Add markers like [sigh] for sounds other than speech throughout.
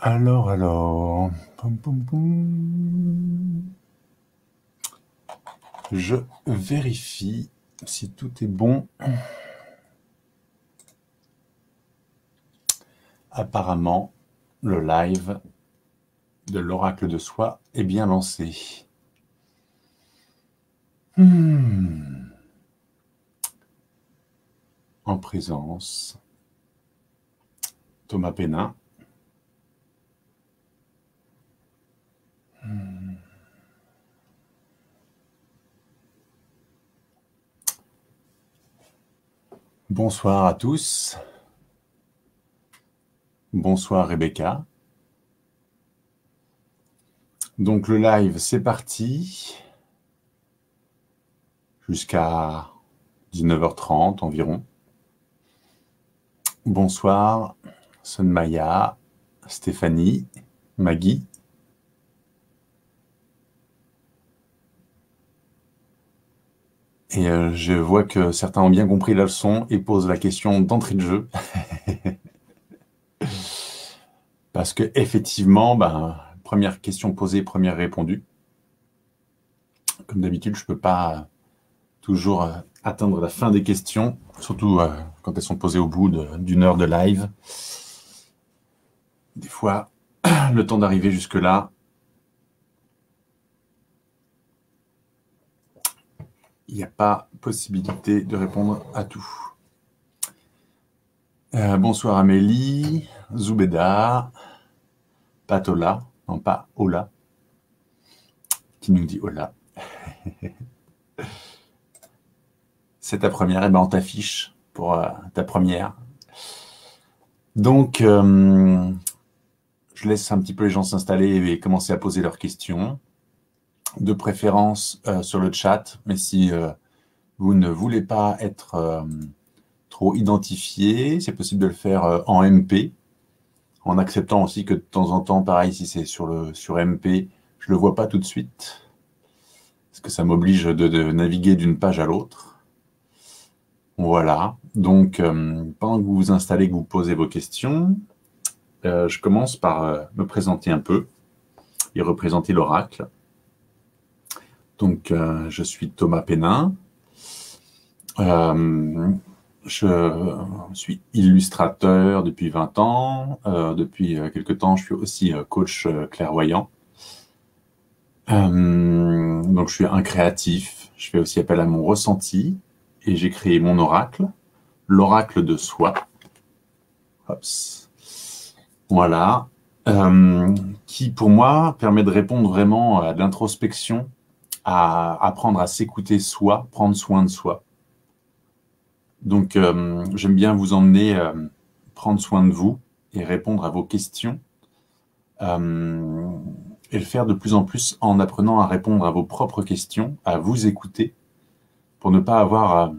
Alors, alors. Je vérifie si tout est bon. Apparemment, le live de l'oracle de soi est bien lancé. Hmm. En présence, Thomas Pénin. Hmm. Bonsoir à tous. Bonsoir Rebecca. Donc le live, c'est parti. Jusqu'à 19h30 environ. Bonsoir Sonmaya, Stéphanie, Maggie. Et euh, je vois que certains ont bien compris la leçon et posent la question d'entrée de jeu. [laughs] Parce que effectivement, ben, première question posée, première répondue. Comme d'habitude, je ne peux pas toujours euh, atteindre la fin des questions, surtout euh, quand elles sont posées au bout d'une heure de live. Des fois, [clears throat] le temps d'arriver jusque-là, il n'y a pas possibilité de répondre à tout. Euh, bonsoir Amélie, Zoubeda, Patola, non pas Ola, qui nous dit Ola. [laughs] C'est ta première, et eh ben on t'affiche pour euh, ta première. Donc, euh, je laisse un petit peu les gens s'installer et commencer à poser leurs questions de préférence euh, sur le chat, mais si euh, vous ne voulez pas être euh, trop identifié, c'est possible de le faire en MP, en acceptant aussi que de temps en temps, pareil, si c'est sur, sur MP, je ne le vois pas tout de suite, parce que ça m'oblige de, de, naviguer d'une page à l'autre. Voilà, donc pendant que vous vous installez, que vous posez vos questions, je commence par me présenter un peu et représenter l'oracle. Donc, euh, je suis Thomas Pénin. Euh, je suis illustrateur depuis 20 ans. Euh, depuis quelques temps, je suis aussi coach clairvoyant. donc, je suis un créatif. Je fais aussi appel à mon ressenti et j'ai créé mon oracle, l'oracle de soi. Voilà. qui, pour moi, permet de répondre vraiment à l'introspection à apprendre à s'écouter soi, prendre soin de soi. Donc, euh, j'aime bien vous emmener euh, prendre soin de vous et répondre à vos questions. Euh, et le faire de plus en plus en apprenant à répondre à vos propres questions, à vous écouter, pour ne pas avoir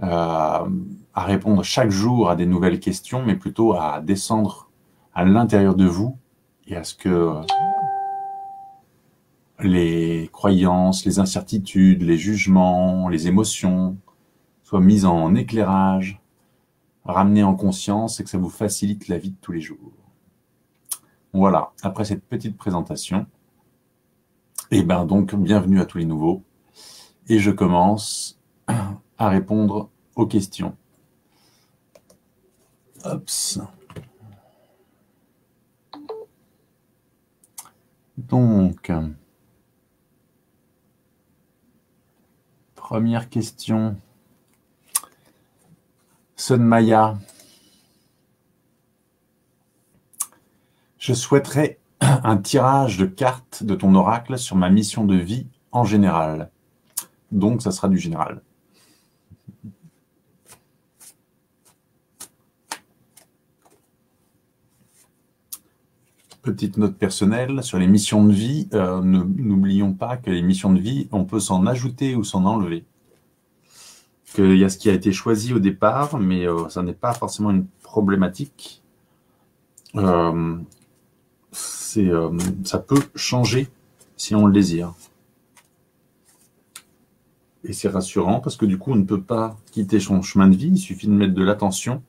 à répondre chaque jour à des nouvelles questions, mais plutôt à descendre à l'intérieur de vous et à ce que les croyances, les incertitudes, les jugements, les émotions soient mises en éclairage, ramenées en conscience et que ça vous facilite la vie de tous les jours. Voilà, après cette petite présentation, et eh ben donc bienvenue à tous les nouveaux et je commence à répondre aux questions. Ops. Donc, Première question. Sun Maya. Je souhaiterais [clears throat] un tirage de cartes de ton oracle sur ma mission de vie en général. Donc, ça sera du général. Petite note personnelle sur les missions de vie, euh, n'oublions pas que les missions de vie, on peut s'en ajouter ou s'en enlever. Il y a ce qui a été choisi au départ, mais euh, ça n'est pas forcément une problématique. Euh, ça peut changer si on le désire. Et c'est rassurant parce que du coup, on ne peut pas quitter son chemin de vie, il suffit de mettre de l'attention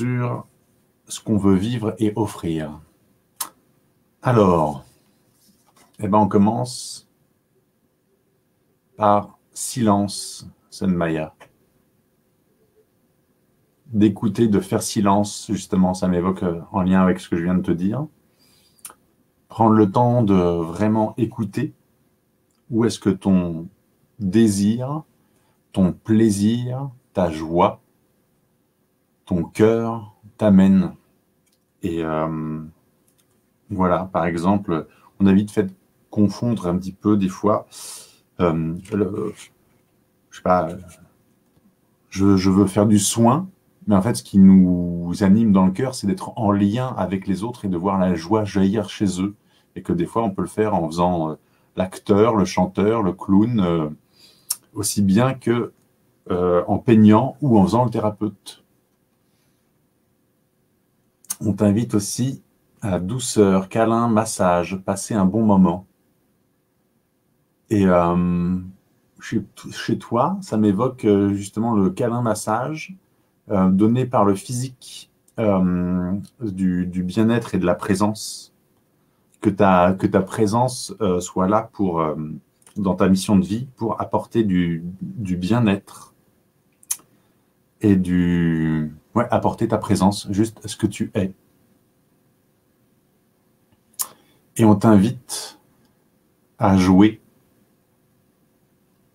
sur ce qu'on veut vivre et offrir. Alors, eh ben on commence par silence, Maya. D'écouter, de faire silence, justement, ça m'évoque euh, en lien avec ce que je viens de te dire. Prendre le temps de vraiment écouter où est-ce que ton désir, ton plaisir, ta joie, ton cœur t'amène. Et euh, voilà, par exemple, on a vite fait confondre un petit peu des fois. Euh, je sais pas, je, veux faire du soin, mais en fait, ce qui nous anime dans le cœur, c'est d'être en lien avec les autres et de voir la joie jaillir chez eux. Et que des fois, on peut le faire en faisant euh, l'acteur, le chanteur, le clown, aussi bien que en peignant ou en faisant le thérapeute. On t'invite aussi à douceur, câlin, massage, passer un bon moment. Et euh, chez, toi, ça m'évoque euh, justement le câlin massage euh, donné par le physique du, bien-être et de la présence. Que ta, présence soit là pour, dans ta mission de vie pour apporter du bien-être et du. Ouais, apporter ta présence, juste ce que tu es. et on t'invite à jouer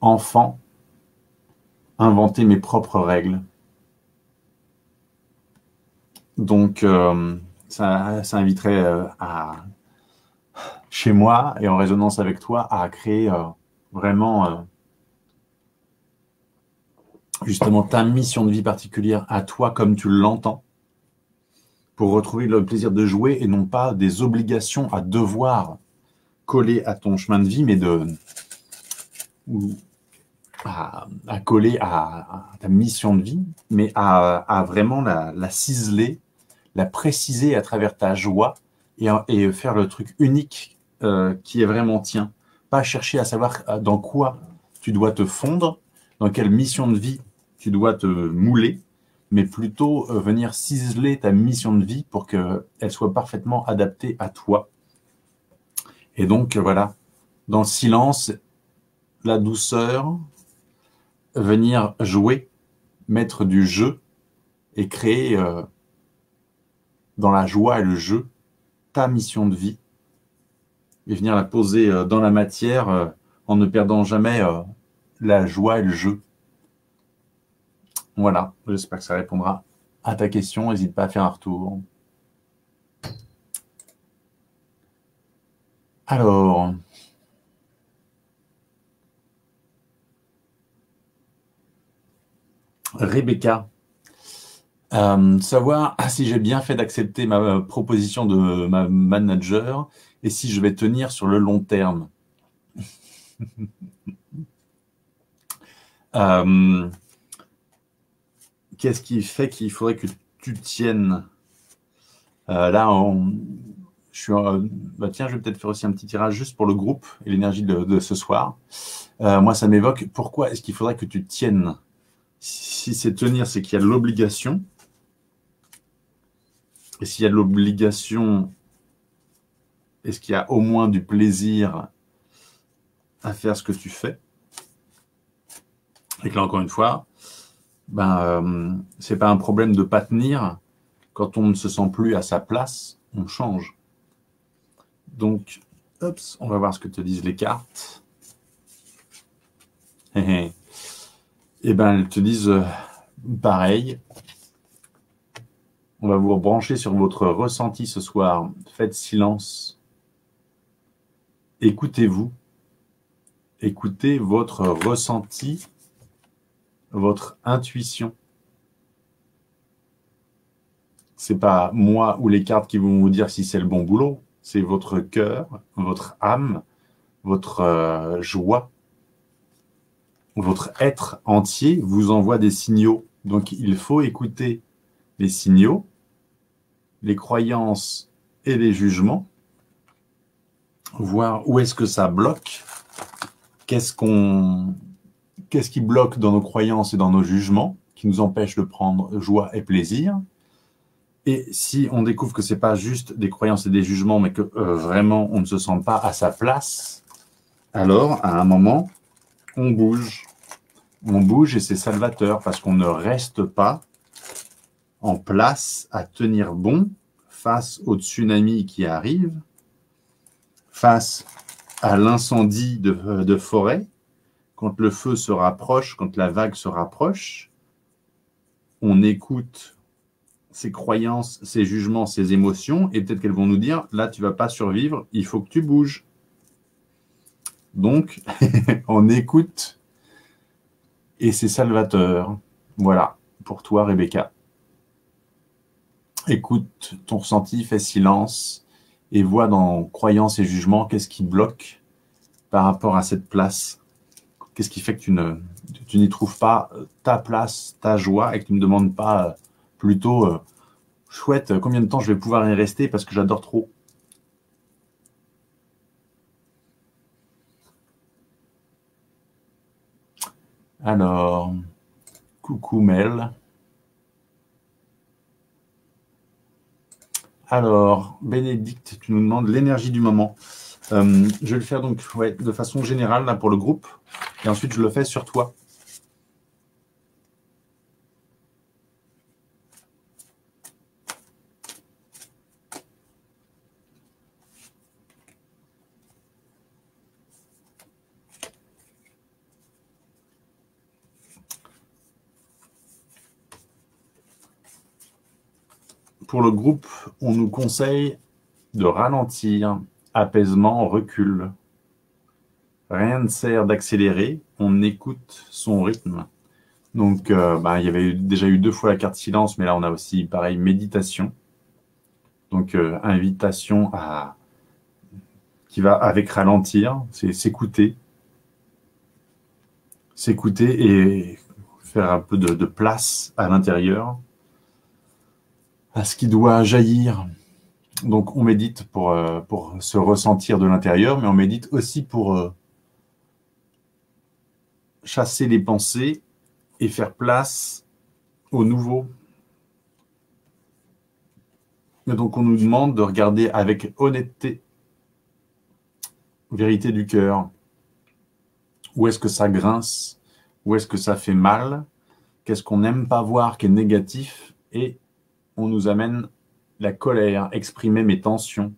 enfant, inventer mes propres règles. Donc, euh, ça, inviterait euh, à, chez moi et en résonance avec toi à créer euh, vraiment justement ta mission de vie particulière à toi comme tu l'entends pour retrouver le plaisir de jouer et non pas des obligations à devoir coller à ton chemin de vie, mais de à, coller à, ta mission de vie, mais à, vraiment la, ciseler, la préciser à travers ta joie et, faire le truc unique euh, qui est vraiment tien. Pas chercher à savoir euh, dans quoi tu dois te fondre, quelle mission de vie tu dois te mouler, mais plutôt euh, venir ciseler ta mission de vie pour qu'elle soit parfaitement adaptée à toi. Et donc, voilà, dans le silence, la douceur, venir jouer, mettre du jeu et créer euh, dans la joie et le jeu ta mission de vie et venir la poser euh, dans la matière en ne perdant jamais la joie et le jeu. Voilà, j'espère que ça répondra à ta question. N'hésite pas à faire un retour. Alors, Rebecca, euh, savoir si j'ai bien fait d'accepter ma proposition de ma manager et si je vais tenir sur le long terme. [laughs] euh, qu'est-ce qui fait qu'il faudrait que tu tiennes? Euh, Là, je suis, bah tiens, je vais peut-être faire aussi un petit tirage juste pour le groupe et l'énergie de, ce soir. Euh, moi, ça m'évoque pourquoi est-ce qu'il faudrait que tu tiennes? Si c'est tenir, c'est qu'il y a l'obligation. Et s'il y a de l'obligation, est-ce qu'il y a au moins du plaisir à faire ce que tu fais? Et que là, encore une fois, ben, euh, c'est pas un problème de pas tenir. Quand on ne se sent plus à sa place, on change. Donc, on va voir ce que te disent les cartes. [laughs] Et eh ben, elles te disent euh, pareil. On va vous brancher sur votre ressenti ce soir. Faites silence. Écoutez-vous. Écoutez votre ressenti votre intuition. C'est pas moi ou les cartes qui vont vous dire si c'est le bon boulot, c'est votre cœur, votre âme, votre euh, joie, votre être entier vous envoie des signaux. Donc il faut écouter les signaux, les croyances et les jugements, voir où est-ce que ça bloque, qu'est-ce qu'on Qu'est-ce qui bloque dans nos croyances et dans nos jugements, qui nous empêche de prendre joie et plaisir Et si on découvre que ce n'est pas juste des croyances et des jugements, mais que vraiment on ne se sent pas à sa place, alors à un moment, on bouge. On bouge et c'est salvateur parce qu'on ne reste pas en place à tenir bon face au tsunami qui arrive, face à l'incendie de, forêt, quand le feu se rapproche, quand la vague se rapproche, on écoute ses croyances, ses jugements, ses émotions, et peut-être qu'elles vont nous dire, là, tu vas pas survivre, il faut que tu bouges. Donc, [laughs] on écoute, et c'est salvateur. Voilà, pour toi, Rebecca. Écoute ton ressenti, fais silence, et vois dans croyances et jugements qu'est-ce qui bloque par rapport à cette place Qu'est-ce qui fait que tu ne tu n'y trouves pas euh, ta place, ta joie et que tu ne me demandes pas euh, plutôt euh, chouette, combien de temps je vais pouvoir y rester parce que j'adore trop Alors, coucou Mel. Alors, Bénédicte, tu nous demandes l'énergie du moment. Je vais le faire donc de façon générale là, pour le groupe. Et ensuite, je le fais sur toi. Pour le groupe, on nous conseille de ralentir, apaisement, recul. Rien ne sert d'accélérer, on écoute son rythme. Donc, euh, bah, il y avait déjà eu deux fois la carte silence, mais là, on a aussi, pareil, méditation. Donc, euh, invitation à qui va avec ralentir, c'est s'écouter. S'écouter et faire un peu de place à l'intérieur, à ce qui doit jaillir donc on médite pour, euh, pour se ressentir de l'intérieur, mais on médite aussi pour euh, chasser les pensées et faire place au nouveau. Et donc on nous demande de regarder avec honnêteté, vérité du cœur, où est-ce que ça grince, où est-ce que ça fait mal, qu'est-ce qu'on n'aime pas voir qui est négatif, et on nous amène la colère, exprimer mes tensions.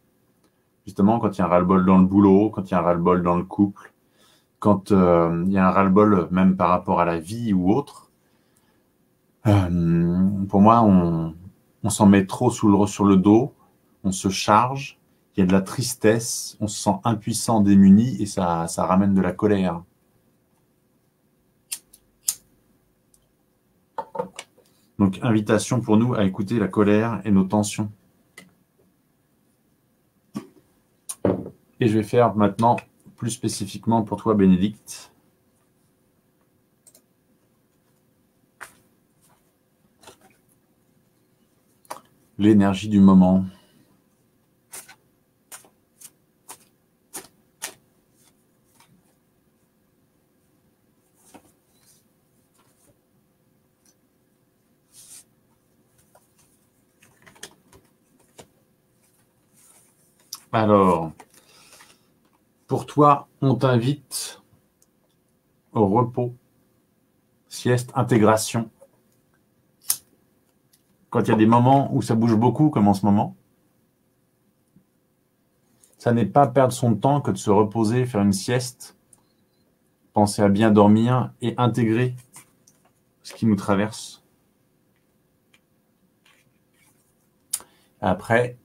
Justement, quand il y a un ras-le-bol dans le boulot, quand il y a un ras-le-bol dans le couple, quand euh, il y a un ras-le-bol même par rapport à la vie ou autre. Euh, pour moi, on, s'en met trop sur le dos, on se charge, il y a de la tristesse, on se sent impuissant, démuni et ça ramène de la colère. Donc, invitation pour nous à écouter la colère et nos tensions. Et je vais faire maintenant plus spécifiquement pour toi, Bénédicte. L'énergie du moment. Alors, pour toi, on t'invite au repos, sieste, intégration. Quand il y a des moments où ça bouge beaucoup, comme en ce moment, ça n'est pas perdre son temps que de se reposer, faire une sieste, penser à bien dormir et intégrer ce qui nous traverse. Après,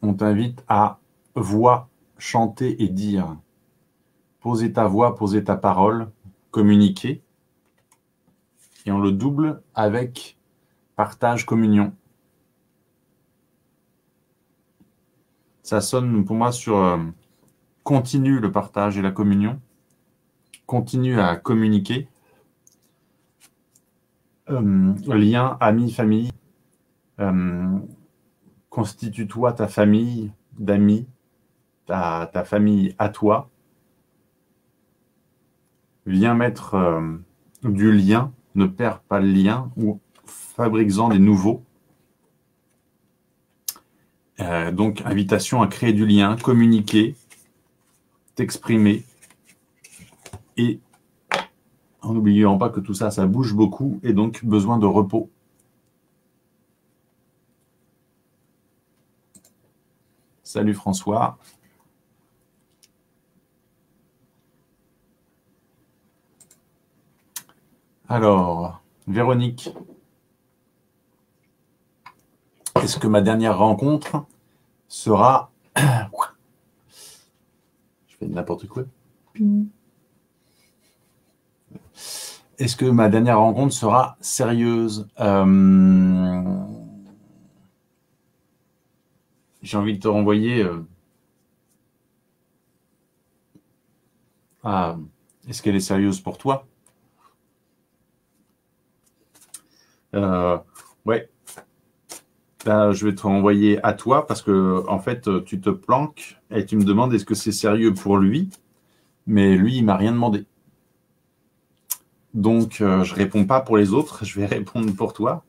on t'invite à voix, chanter et dire. Poser ta voix, poser ta parole, communiquer. Et on le double avec partage, communion. Ça sonne pour moi sur euh, continue le partage et la communion. Continue à communiquer. Euh, lien, ami, famille. Euh, constitue-toi ta famille d'amis, ta, famille à toi, viens mettre euh, du lien, ne perds pas le lien ou fabrique-en des nouveaux. Euh, donc, invitation à créer du lien, communiquer, t'exprimer et en n'oubliant pas que tout ça, ça bouge beaucoup et donc besoin de repos. Salut François. Alors, Véronique, est-ce que ma dernière rencontre sera... [clears throat] Je fais n'importe quoi. Est-ce que ma dernière rencontre sera sérieuse? Euh, J'ai envie de te renvoyer... Euh, est-ce qu'elle est sérieuse pour toi? Euh, Ouais, je vais te renvoyer à toi parce que en fait, tu te planques et tu me demandes est-ce que c'est sérieux pour lui, mais lui, il m'a rien demandé. Donc, euh, je réponds pas pour les autres, je vais [laughs] répondre pour toi.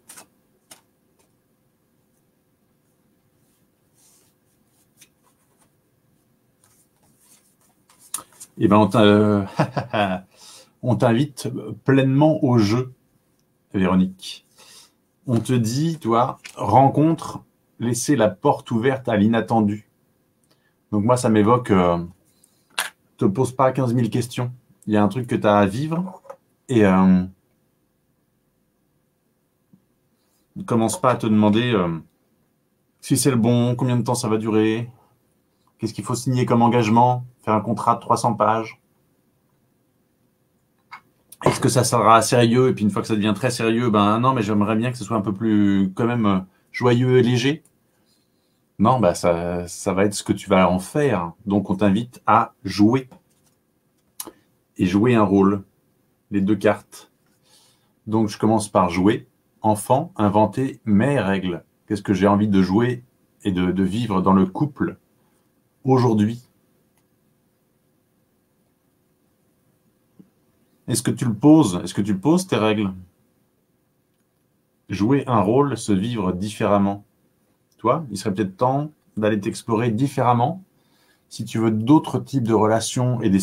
Eh ben, on [laughs] t'invite pleinement au jeu, Véronique on te dit, toi, rencontre, laisser la porte ouverte à l'inattendu. Donc moi, ça m'évoque, euh, te pose pas 15 000 questions. Il y a un truc que tu as à vivre et euh, ne commence pas à te demander euh, si c'est le bon, combien de temps ça va durer, qu'est-ce qu'il faut signer comme engagement, faire un contrat de 300 pages. Est-ce que ça sera sérieux Et puis une fois que ça devient très sérieux, ben non, mais j'aimerais bien que ce soit un peu plus quand même euh, joyeux et léger. Non, bah ça, ça va être ce que tu vas en faire. Donc on t'invite à jouer. Et jouer un rôle. Les deux cartes. Donc je commence par jouer. Enfant, inventer mes règles. Qu'est-ce que j'ai envie de jouer et de vivre dans le couple aujourd'hui? Est-ce que tu le poses Est-ce que tu poses tes règles? Jouer un rôle, se vivre différemment. Toi, il serait peut-être temps d'aller t'explorer différemment. Si tu veux d'autres types de relations et des,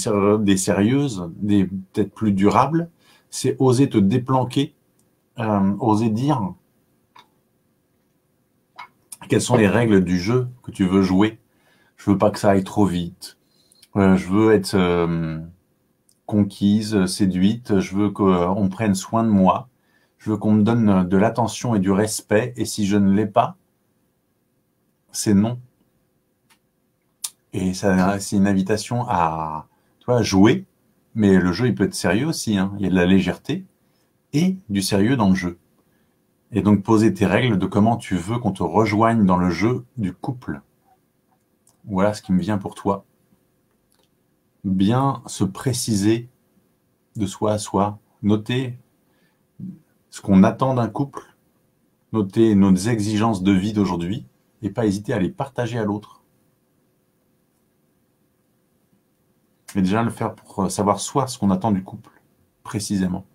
sérieuses, des peut-être plus durables, c'est oser te déplanquer, euh, oser dire quelles sont les règles du jeu que tu veux jouer. Je veux pas que ça aille trop vite. Euh, je veux être euh, conquise, séduite, je veux qu'on prenne soin de moi, je veux qu'on me donne de l'attention et du respect, et si je ne l'ai pas, c'est non. Et c'est une invitation à, tu jouer, mais le jeu, il peut être sérieux aussi, hein. il y a de la légèreté et du sérieux dans le jeu. Et donc poser tes règles de comment tu veux qu'on te rejoigne dans le jeu du couple. Voilà ce qui me vient pour toi bien se préciser de soi à soi, noter ce qu'on attend d'un couple, noter nos exigences de vie d'aujourd'hui et pas hésiter à les partager à l'autre. Mais déjà le faire pour savoir soi ce qu'on attend du couple, précisément.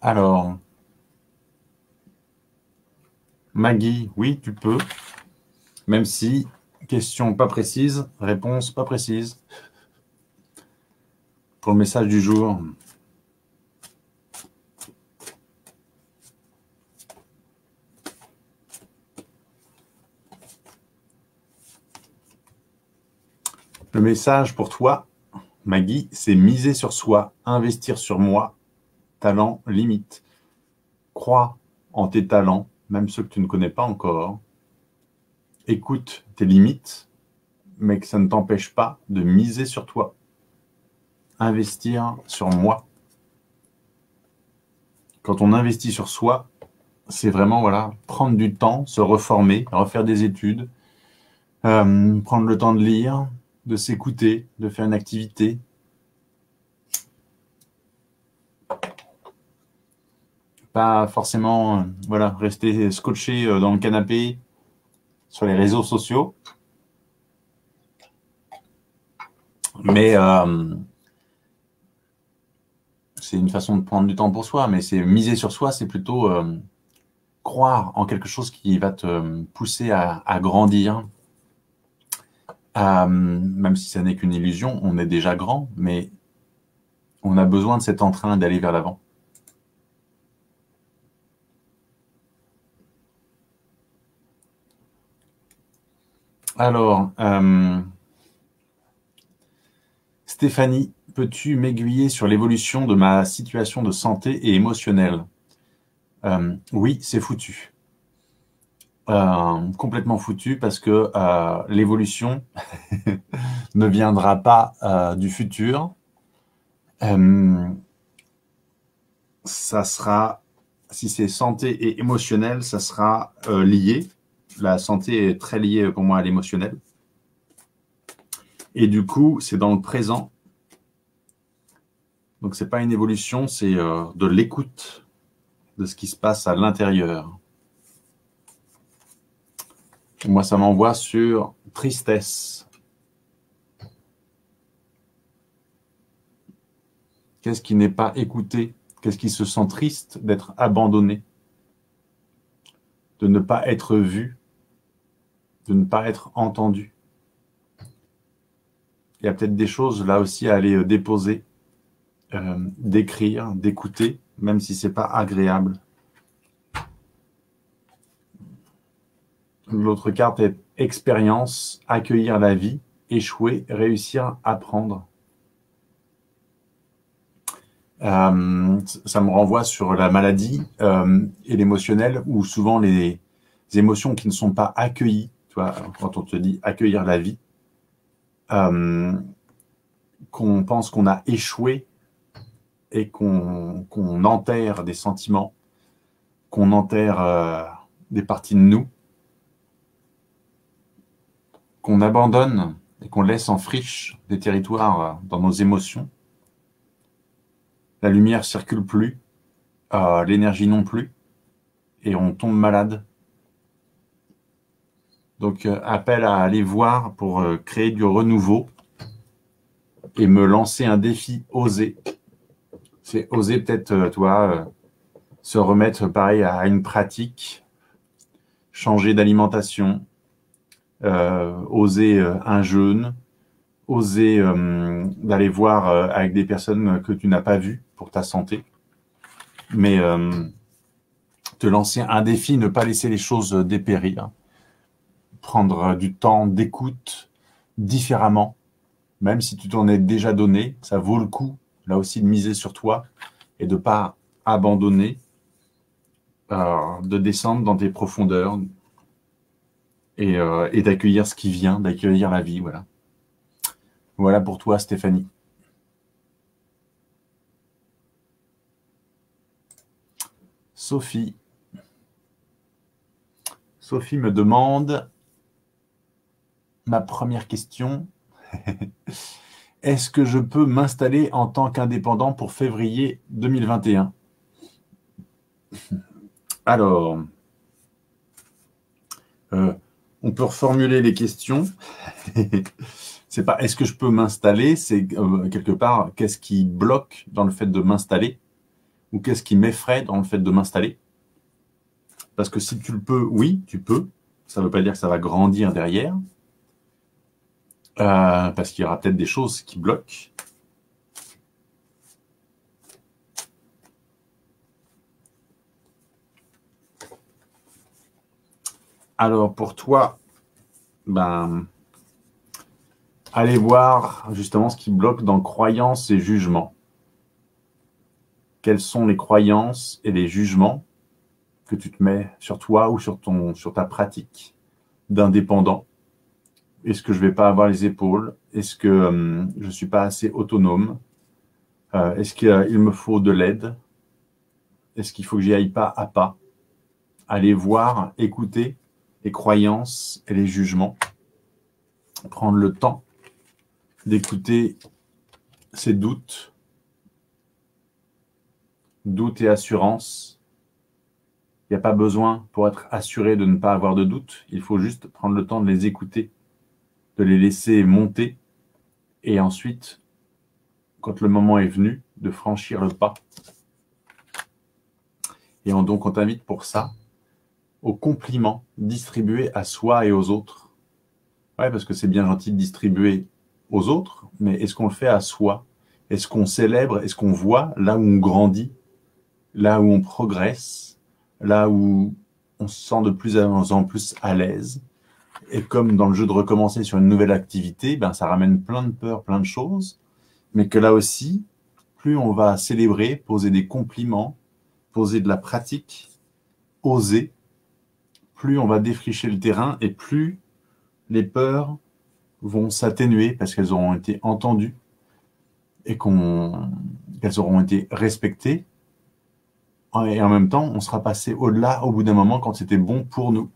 Alors, Maggie, oui, tu peux. Même si, question pas précise, réponse pas précise. Pour le message du jour. Le message pour toi, Maggie, c'est miser sur soi, investir sur moi, talent limite. Crois en tes talents, même ceux que tu ne connais pas encore écoute tes limites, mais que ça ne t'empêche pas de miser sur toi, investir sur moi. Quand on investit sur soi, c'est vraiment voilà prendre du temps, se reformer, refaire des études, euh, prendre le temps de lire, de s'écouter, de faire une activité. Pas forcément euh, voilà rester scotché euh, dans le canapé sur les réseaux sociaux. Mais euh, c'est une façon de prendre du temps pour soi, mais c'est miser sur soi, c'est plutôt euh, croire en quelque chose qui va te pousser à, grandir. même si ça n'est qu'une illusion, on est déjà grand, mais on a besoin de cet entrain d'aller vers l'avant. Alors, euh, Stéphanie, peux-tu m'aiguiller sur l'évolution de ma situation de santé et émotionnelle euh, Oui, c'est foutu. Euh, complètement foutu parce que l'évolution [laughs] ne viendra pas du futur. ça sera, si c'est santé et émotionnel, ça sera lié la santé est très liée pour moi à l'émotionnel. Et du coup, c'est dans le présent. Donc, ce n'est pas une évolution, c'est euh, de l'écoute de ce qui se passe à l'intérieur. Moi, ça m'envoie sur tristesse. Qu'est-ce qui n'est pas écouté? Qu'est-ce qui se sent triste d'être abandonné? De ne pas être vu? De ne pas être entendu. Il y a peut-être des choses là aussi à aller euh, déposer, euh, d'écrire, d'écouter, même si c'est pas agréable. L'autre carte est expérience, accueillir la vie, échouer, réussir, apprendre. Euh, ça me renvoie sur la maladie et l'émotionnel, où souvent les émotions qui ne sont pas accueillies quand on te dit accueillir la vie, euh, qu'on pense qu'on a échoué et qu'on enterre des sentiments, qu'on enterre euh, des parties de nous, qu'on abandonne et qu'on laisse en friche des territoires euh, dans nos émotions. La lumière circule plus, l'énergie non plus, et on tombe malade donc, euh, appel à aller voir pour euh, créer du renouveau et me lancer un défi oser. C'est oser peut-être, euh, toi, se remettre pareil à une pratique, changer d'alimentation, oser un jeûne, oser d'aller voir avec des personnes que tu n'as pas vues pour ta santé. Mais te lancer un défi, ne pas laisser les choses dépérir prendre du temps d'écoute différemment, même si tu t'en es déjà donné, ça vaut le coup, là aussi, de miser sur toi et de pas abandonner, euh, de descendre dans tes profondeurs et, euh, et d'accueillir ce qui vient, d'accueillir la vie, voilà. Voilà pour toi, Stéphanie. Sophie. Sophie me demande ma première question. [laughs] Est-ce que je peux m'installer en tant qu'indépendant pour février 2021 Alors, euh, on peut reformuler les questions. [laughs] c'est pas est-ce que je peux m'installer, c'est euh, quelque part qu'est-ce qui bloque dans le fait de m'installer? Ou qu'est-ce qui m'effraie dans le fait de m'installer? Parce que si tu le peux, oui, tu peux. Ça ne veut pas dire que ça va grandir derrière. Euh, parce qu'il y aura peut-être des choses qui bloquent. Alors pour toi, ben, allez voir justement ce qui bloque dans croyances et jugements. Quelles sont les croyances et les jugements que tu te mets sur toi ou sur, ton, sur ta pratique d'indépendant? Est-ce que je vais pas avoir les épaules? Est-ce que euh, je ne suis pas assez autonome? Euh, Est-ce qu'il me faut de l'aide? Est-ce qu'il faut que j'y aille pas à pas? Aller voir, écouter les croyances et les jugements. Prendre le temps d'écouter ces doutes, doutes et assurances. Il n'y a pas besoin pour être assuré de ne pas avoir de doutes. Il faut juste prendre le temps de les écouter de les laisser monter et ensuite, quand le moment est venu, de franchir le pas. Et donc, on t'invite pour ça aux compliments distribués à soi et aux autres. Ouais, parce que c'est bien gentil de distribuer aux autres, mais est-ce qu'on le fait à soi? Est-ce qu'on célèbre? Est-ce qu'on voit là où on grandit, là où on progresse, là où on se sent de plus en plus à l'aise? Et comme dans le jeu de recommencer sur une nouvelle activité, ben ça ramène plein de peurs, plein de choses, mais que là aussi, plus on va célébrer, poser des compliments, poser de la pratique, oser, plus on va défricher le terrain et plus les peurs vont s'atténuer parce qu'elles auront été entendues et qu'elles auront été respectées. Et en même temps, on sera passé au-delà au bout d'un moment quand c'était bon pour nous.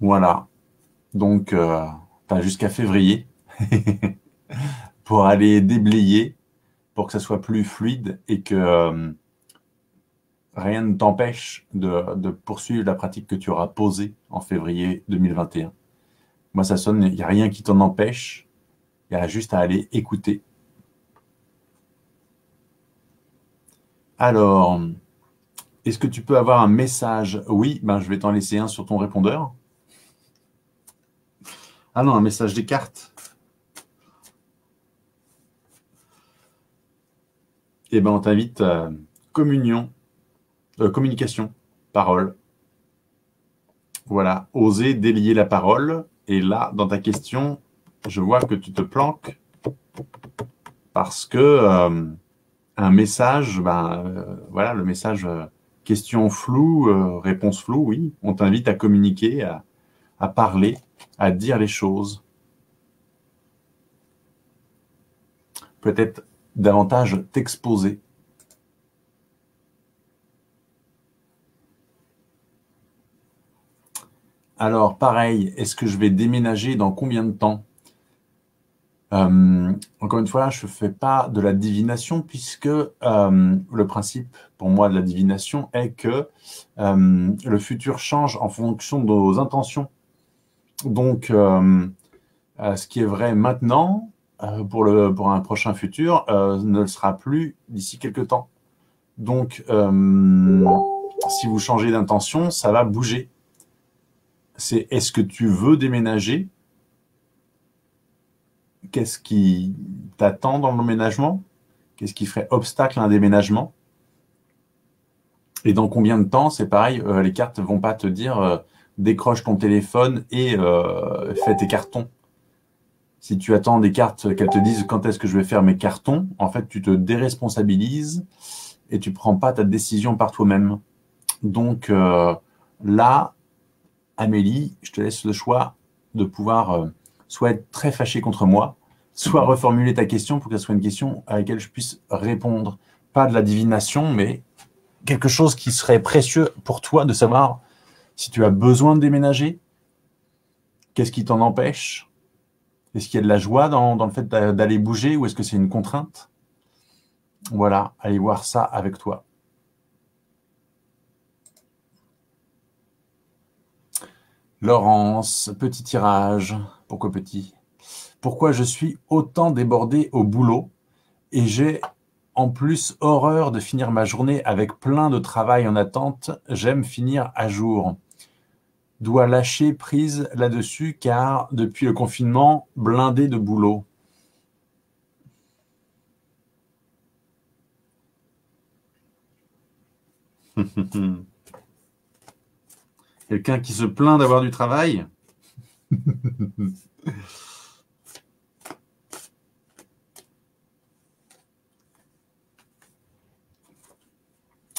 Voilà. Donc, euh, jusqu'à février [laughs] pour aller déblayer, pour que ça soit plus fluide et que euh, rien ne t'empêche de, poursuivre la pratique que tu auras posée en février 2021. Moi, ça sonne, il n'y a rien qui t'en empêche. Il y a juste à aller écouter. Alors, est-ce que tu peux avoir un message? Oui, ben, je vais t'en laisser un sur ton répondeur. Ah non, un message des cartes. Eh ben, on t'invite à communion euh, communication, parole. Voilà, oser délier la parole. Et là, dans ta question, je vois que tu te planques parce que euh, un message, ben, euh, voilà, le message question floue, réponse floue, oui, on t'invite à communiquer, à, à parler, à dire les choses. Peut-être davantage t'exposer. Alors, pareil, est-ce que je vais déménager dans combien de temps? Euh, Encore une fois, je ne fais pas de la divination puisque euh, le principe pour moi de la divination est que euh, le futur change en fonction de nos intentions. Donc, ce qui est vrai maintenant pour, le, pour un prochain futur ne le sera plus d'ici quelques temps. Donc, si vous changez d'intention, ça va bouger. C'est est-ce que tu veux déménager? Qu'est-ce qui t'attend dans l'emménagement Qu'est-ce qui ferait obstacle à un déménagement? Et dans combien de temps? C'est pareil, euh, les cartes ne vont pas te dire euh, décroche ton téléphone et euh, fais tes cartons. Si tu attends des cartes qu'elles te disent quand est-ce que je vais faire mes cartons, en fait, tu te déresponsabilises et tu prends pas ta décision par toi-même. Donc là, Amélie, je te laisse le choix de pouvoir euh, soit être très fâché contre moi, soit reformuler ta question pour que ce soit une question à laquelle je puisse répondre. Pas de la divination, mais quelque chose qui serait précieux pour toi de savoir si tu as besoin de déménager, qu'est-ce qui t'en empêche, est-ce qu'il y a de la joie dans, le fait d'aller bouger ou est-ce que c'est une contrainte? Voilà, allez voir ça avec toi. Laurence, petit tirage. Pourquoi petit? Pourquoi je suis autant débordé au boulot et j'ai en plus horreur de finir ma journée avec plein de travail en attente. J'aime finir à jour. Dois lâcher prise là-dessus car depuis le confinement, blindé de boulot. [laughs] Quelqu'un qui se plaint d'avoir du travail?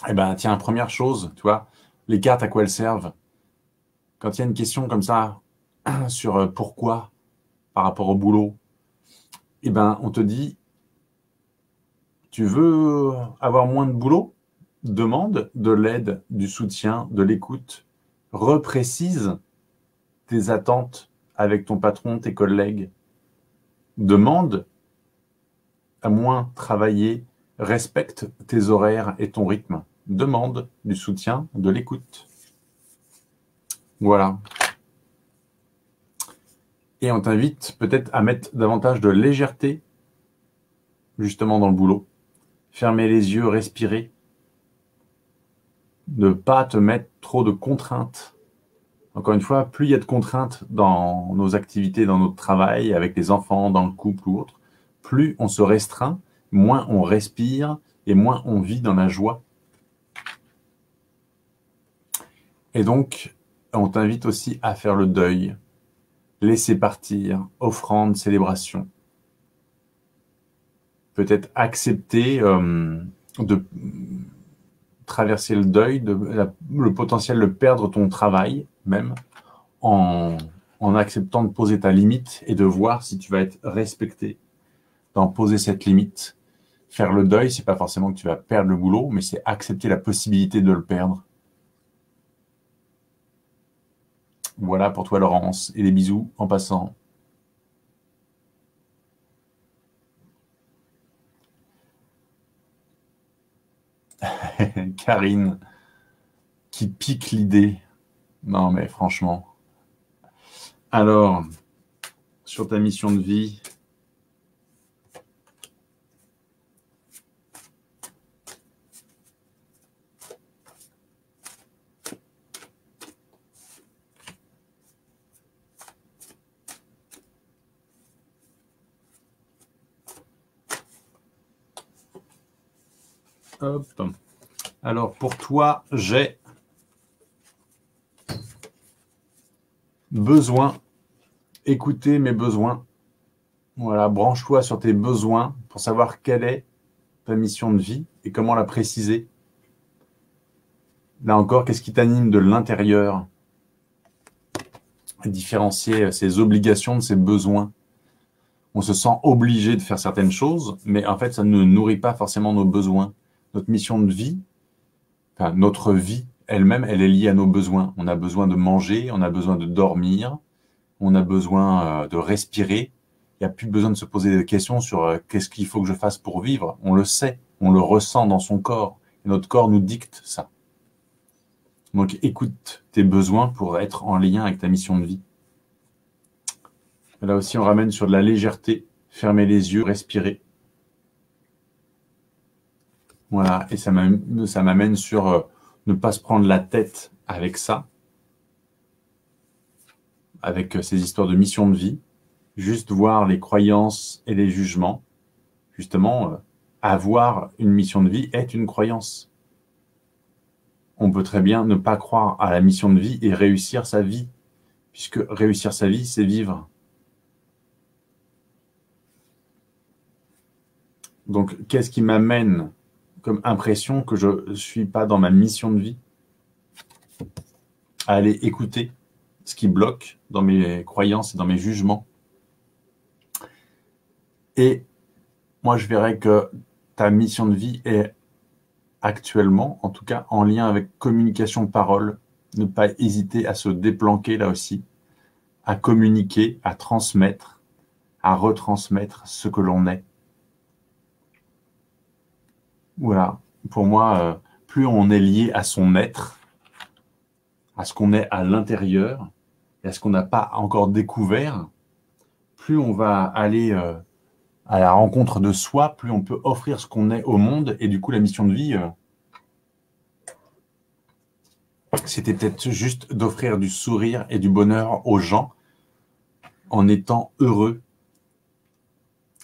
Eh bien, tiens, première chose, tu vois, les cartes, à quoi elles servent? Quand il y a une question comme ça [clears throat] sur euh, pourquoi par rapport au boulot, eh ben, on te dit, tu veux avoir moins de boulot? Demande de l'aide, du soutien, de l'écoute, reprécise tes attentes avec ton patron, tes collègues. Demande à moins travailler, respecte tes horaires et ton rythme. Demande du soutien, de l'écoute. Voilà. Et on t'invite peut-être à mettre davantage de légèreté justement dans le boulot. Fermer les yeux, respirer. Ne pas te mettre trop de contraintes. Encore une fois, plus il y a de contraintes dans nos activités, dans notre travail, avec les enfants, dans le couple ou autre, plus on se restreint, moins on respire et moins on vit dans la joie. Et donc, on t'invite aussi à faire le deuil, laisser partir, offrande, célébration. Peut-être accepter euh, de traverser le deuil, de, le potentiel de perdre ton travail même, en, en acceptant de poser ta limite et de voir si tu vas être respecté d'en poser cette limite. Faire le deuil, c'est pas forcément que tu vas perdre le boulot, mais c'est accepter la possibilité de le perdre. Voilà pour toi, Laurence, et des bisous en passant. [laughs] Karine, qui pique l'idée. Non, mais franchement. Alors, sur ta mission de vie, Alors, pour toi, j'ai besoin. Écouter mes besoins. Voilà, branche-toi sur tes besoins pour savoir quelle est ta mission de vie et comment la préciser. Là encore, qu'est-ce qui t'anime de l'intérieur? Différencier ses obligations de ses besoins. On se sent obligé de faire certaines choses, mais en fait, ça ne nourrit pas forcément nos besoins notre mission de vie, enfin, notre vie elle-même, elle est liée à nos besoins. On a besoin de manger, on a besoin de dormir, on a besoin euh, de respirer. Il n'y a plus besoin de se poser des questions sur euh, qu'est-ce qu'il faut que je fasse pour vivre. On le sait, on le ressent dans son corps. Et notre corps nous dicte ça. Donc écoute tes besoins pour être en lien avec ta mission de vie. là aussi, on ramène sur de la légèreté, fermer les yeux, respirer. Voilà, et ça m'amène sur euh, ne pas se prendre la tête avec ça, avec euh, ces histoires de mission de vie, juste voir les croyances et les jugements. Justement, euh, avoir une mission de vie est une croyance. On peut très bien ne pas croire à la mission de vie et réussir sa vie, puisque réussir sa vie, c'est vivre. Donc, qu'est-ce qui m'amène comme impression que je ne suis pas dans ma mission de vie. À aller écouter ce qui bloque dans mes croyances et dans mes jugements. Et moi, je verrais que ta mission de vie est actuellement, en tout cas, en lien avec communication parole. Ne pas hésiter à se déplanquer là aussi, à communiquer, à transmettre, à retransmettre ce que l'on est voilà. Pour moi, euh, plus on est lié à son être, à ce qu'on est à l'intérieur et à ce qu'on n'a pas encore découvert, plus on va aller euh, à la rencontre de soi, plus on peut offrir ce qu'on est au monde. Et du coup, la mission de vie, euh, c'était peut-être juste d'offrir du sourire et du bonheur aux gens en étant heureux.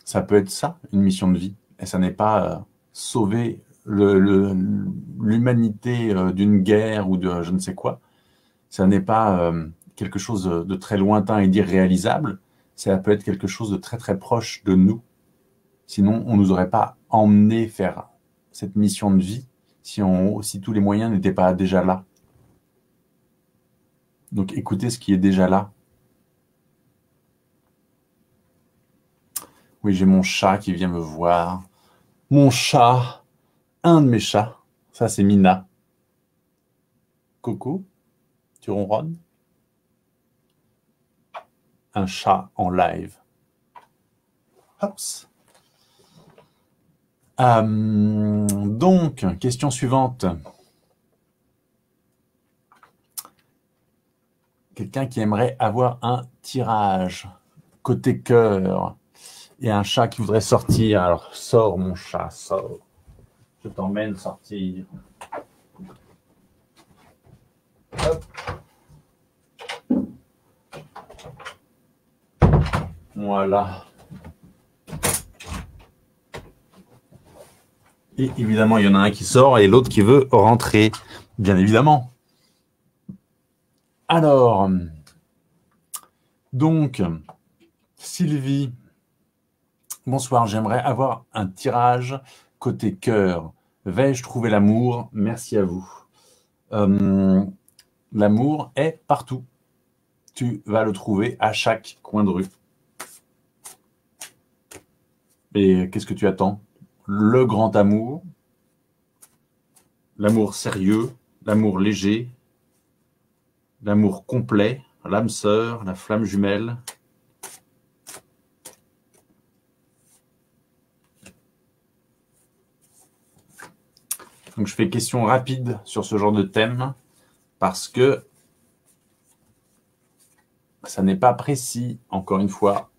Ça peut être ça, une mission de vie. Et ça n'est pas sauver l'humanité euh, d'une guerre ou de je ne sais quoi. Ça n'est pas euh, quelque chose de très lointain et d'irréalisable. Ça peut être quelque chose de très très proche de nous. Sinon, on ne nous aurait pas emmené faire cette mission de vie si, on, si tous les moyens n'étaient pas déjà là. Donc écoutez ce qui est déjà là. Oui, j'ai mon chat qui vient me voir mon chat, un de mes chats, ça c'est Mina. Coucou, tu ronronnes? Un chat en live. Hops. Euh, donc, question suivante. Quelqu'un qui aimerait avoir un tirage. côté cœur. Et un chat qui voudrait sortir. Alors, sors mon chat, sors. Je t'emmène sortir. Voilà. Et évidemment, il y en a un qui sort et l'autre qui veut rentrer, bien évidemment. Alors, donc, Sylvie, bonsoir, j'aimerais avoir un tirage côté cœur. Vais-je trouver l'amour? Merci à vous. Euh, l'amour est partout. Tu vas le trouver à chaque coin de rue. Et qu'est-ce que tu attends? Le grand amour, l'amour sérieux, l'amour léger, l'amour complet, l'âme sœur, la flamme jumelle. Donc je fais question rapide sur ce genre de thème parce que ça n'est pas précis, encore une fois.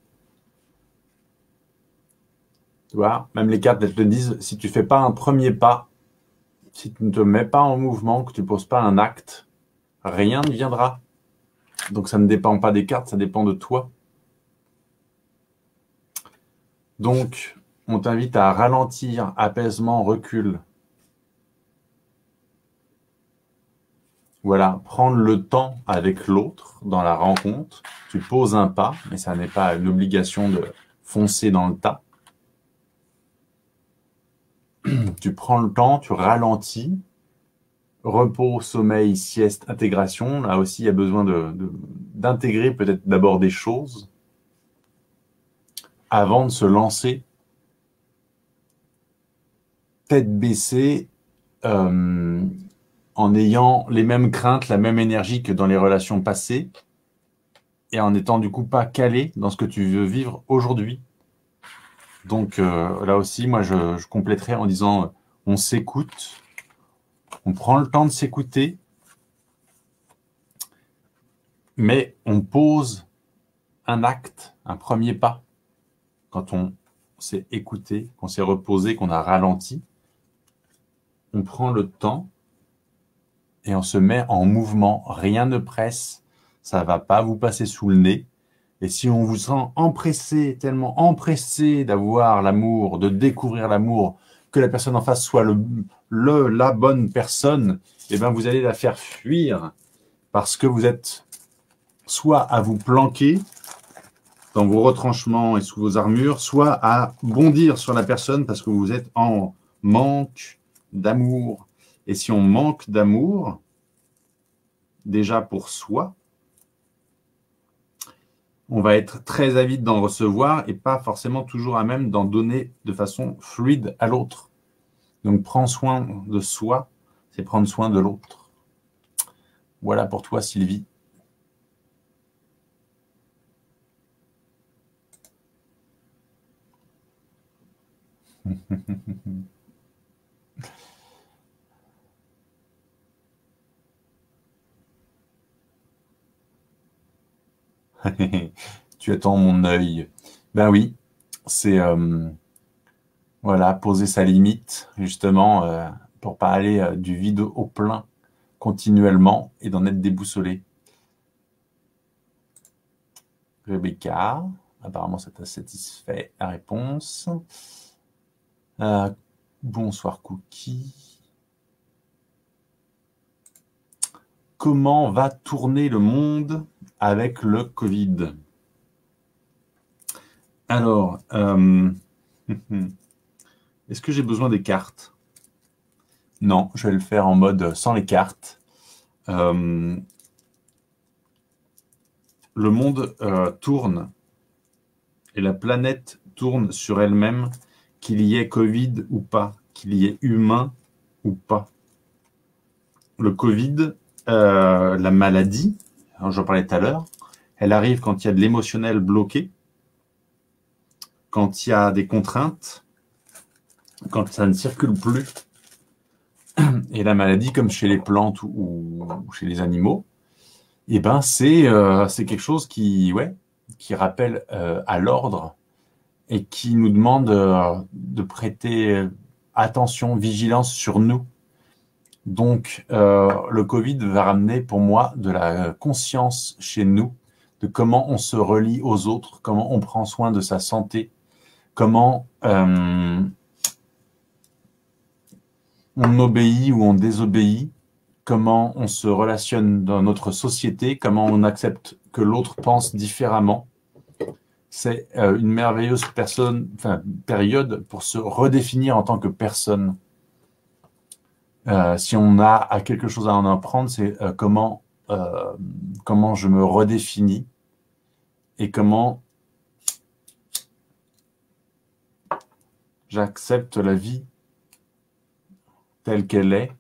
Tu vois, même les cartes, elles te disent, si tu fais pas un premier pas, si tu ne te mets pas en mouvement, que tu ne poses pas un acte, rien ne viendra. Donc ça ne dépend pas des cartes, ça dépend de toi. Donc, on t'invite à ralentir, apaisement, recul. Voilà, prendre le temps avec l'autre dans la rencontre. Tu poses un pas, mais ça n'est pas une obligation de foncer dans le tas. [clears throat] Tu prends le temps, tu ralentis, repos, sommeil, sieste, intégration. Là aussi, il y a besoin d'intégrer peut-être d'abord des choses avant de se lancer tête baissée euh, en ayant les mêmes craintes, la même énergie que dans les relations passées et en étant du coup pas calé dans ce que tu veux vivre aujourd'hui. Donc euh, là aussi, moi, je, je compléterai en disant on s'écoute, on prend le temps de s'écouter, mais on pose un acte, un premier pas, quand on s'est écouté, qu'on s'est reposé, qu'on a ralenti. On prend le temps et on se met en mouvement. Rien ne presse, ça va pas vous passer sous le nez. Et si on vous sent empressé, tellement empressé d'avoir l'amour, de découvrir l'amour, que la personne en face soit le, la bonne personne, eh ben vous allez la faire fuir parce que vous êtes soit à vous planquer dans vos retranchements et sous vos armures, soit à bondir sur la personne parce que vous êtes en manque d'amour. Et si on manque d'amour, déjà pour soi, on va être très avide d'en recevoir et pas forcément toujours à même d'en donner de façon fluide à l'autre. Donc prends soin de soi, c'est prendre soin de l'autre. Voilà pour toi Sylvie. [laughs] [laughs] tu attends mon œil. Ben oui, c'est euh, voilà poser sa limite justement euh, pour pas aller euh, du vide au plein continuellement et d'en être déboussolé. Rebecca, apparemment ça t'a satisfait la réponse. bonsoir Cookie. Comment va tourner le monde avec le Covid. Alors, euh, [laughs] est-ce que j'ai besoin des cartes? Non, je vais le faire en mode sans les cartes. Euh, le monde euh, tourne et la planète tourne sur elle-même, qu'il y ait Covid ou pas, qu'il y ait humain ou pas. Le Covid, la maladie, j'en parlais tout à l'heure, elle arrive quand il y a de l'émotionnel bloqué, quand il y a des contraintes, quand ça ne circule plus. [clears throat] Et la maladie, comme chez les plantes ou, chez les animaux, eh ben c'est euh, c'est quelque chose qui ouais qui rappelle euh, à l'ordre et qui nous demande euh, de prêter attention, vigilance sur nous. Donc, euh, le Covid va ramener pour moi de la conscience chez nous de comment on se relie aux autres, comment on prend soin de sa santé, comment euh, on obéit ou on désobéit, comment on se relationne dans notre société, comment on accepte que l'autre pense différemment. C'est euh, une merveilleuse période pour se redéfinir en tant que personne. Euh, si on a quelque chose à en apprendre, c'est euh, comment, euh, comment je me redéfinis et comment j'accepte la vie telle qu'elle est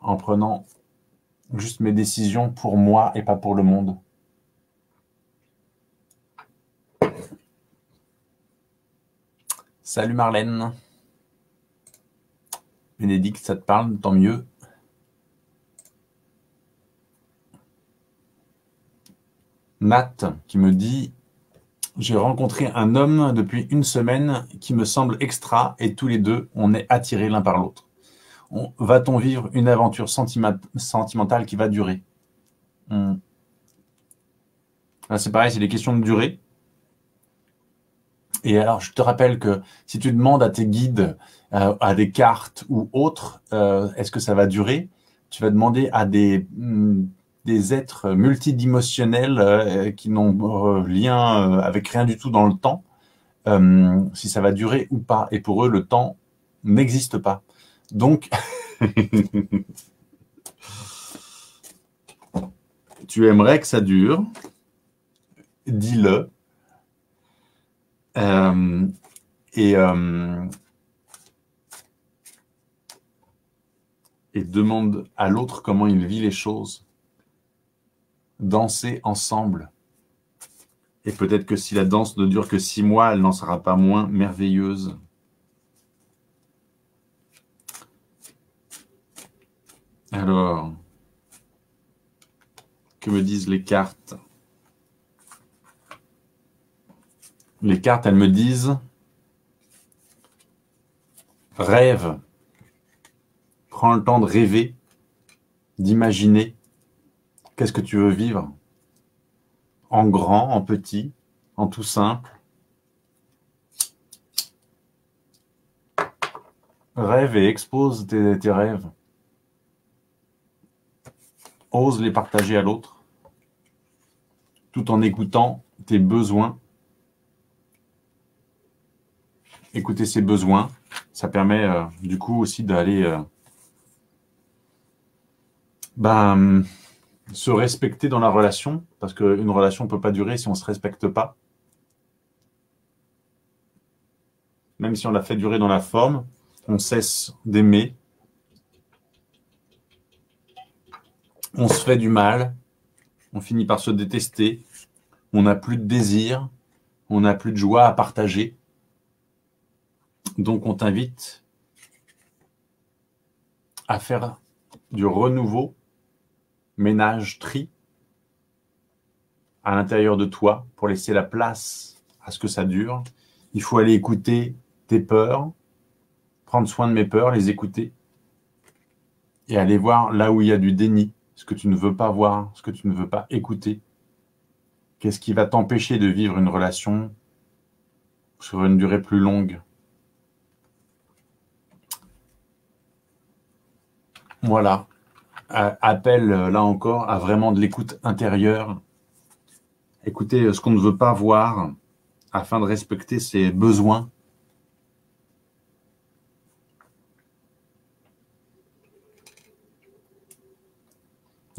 en prenant juste mes décisions pour moi et pas pour le monde. Salut Marlène. Bénédicte, ça te parle, tant mieux. Matt qui me dit J'ai rencontré un homme depuis une semaine qui me semble extra et tous les deux, on est attirés l'un par l'autre. Va-t-on vivre une aventure sentimentale qui va durer? Hmm. C'est pareil, c'est des questions de durée. Et alors, je te rappelle que si tu demandes à tes guides, euh, à des cartes ou autres, euh, est-ce que ça va durer? Tu vas demander à des, mm, des êtres multidimensionnels euh, qui n'ont lien avec rien du tout dans le temps, si ça va durer ou pas. Et pour eux, le temps n'existe pas. Donc, [laughs] tu aimerais que ça dure, dis-le, euh, et, euh, et demande à l'autre comment il vit les choses. Danser ensemble. Et peut-être que si la danse ne dure que six mois, elle n'en sera pas moins merveilleuse. Alors, que me disent les cartes? Les cartes, elles me disent rêve. Prends le temps de rêver, d'imaginer qu'est-ce que tu veux vivre en grand, en petit, en tout simple. Rêve et expose tes, rêves. Ose les partager à l'autre tout en écoutant tes besoins écouter ses besoins. Ça permet euh, du coup aussi d'aller ben, se respecter dans la relation, parce qu'une relation ne peut pas durer si on ne se respecte pas. Même si on l'a fait durer dans la forme, on cesse d'aimer, on se fait du mal, on finit par se détester, on n'a plus de désir, on n'a plus de joie à partager. Donc on t'invite à faire du renouveau, ménage, tri à l'intérieur de toi pour laisser la place à ce que ça dure. Il faut aller écouter tes peurs, prendre soin de mes peurs, les écouter et aller voir là où il y a du déni, ce que tu ne veux pas voir, ce que tu ne veux pas écouter. Qu'est-ce qui va t'empêcher de vivre une relation sur une durée plus longue? Voilà. appel, euh, là encore, à vraiment de l'écoute intérieure. Écoutez euh, ce qu'on ne veut pas voir afin de respecter ses besoins.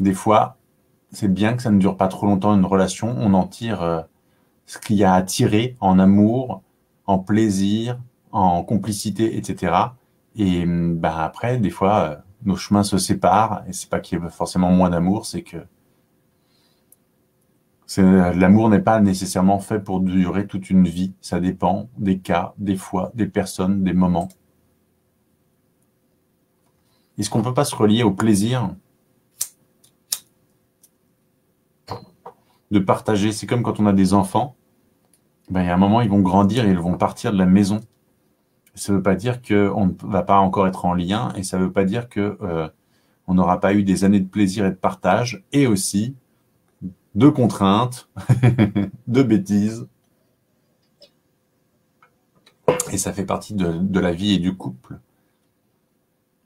Des fois, c'est bien que ça ne dure pas trop longtemps une relation. On en tire euh, ce qu'il y a à tirer en amour, en plaisir, en complicité, etc. Et bah, après, des fois, nos chemins se séparent, et c'est pas qu'il y ait forcément moins d'amour, c'est que l'amour n'est pas nécessairement fait pour durer toute une vie. Ça dépend des cas, des fois, des personnes, des moments. Est-ce qu'on ne peut pas se relier au plaisir de partager? C'est comme quand on a des enfants. ben, il y a un moment, ils vont grandir et ils vont partir de la maison. Ça ne veut pas dire qu'on ne va pas encore être en lien et ça ne veut pas dire que euh, on n'aura pas eu des années de plaisir et de partage et aussi de contraintes, [laughs] de bêtises. Et ça fait partie de, la vie et du couple.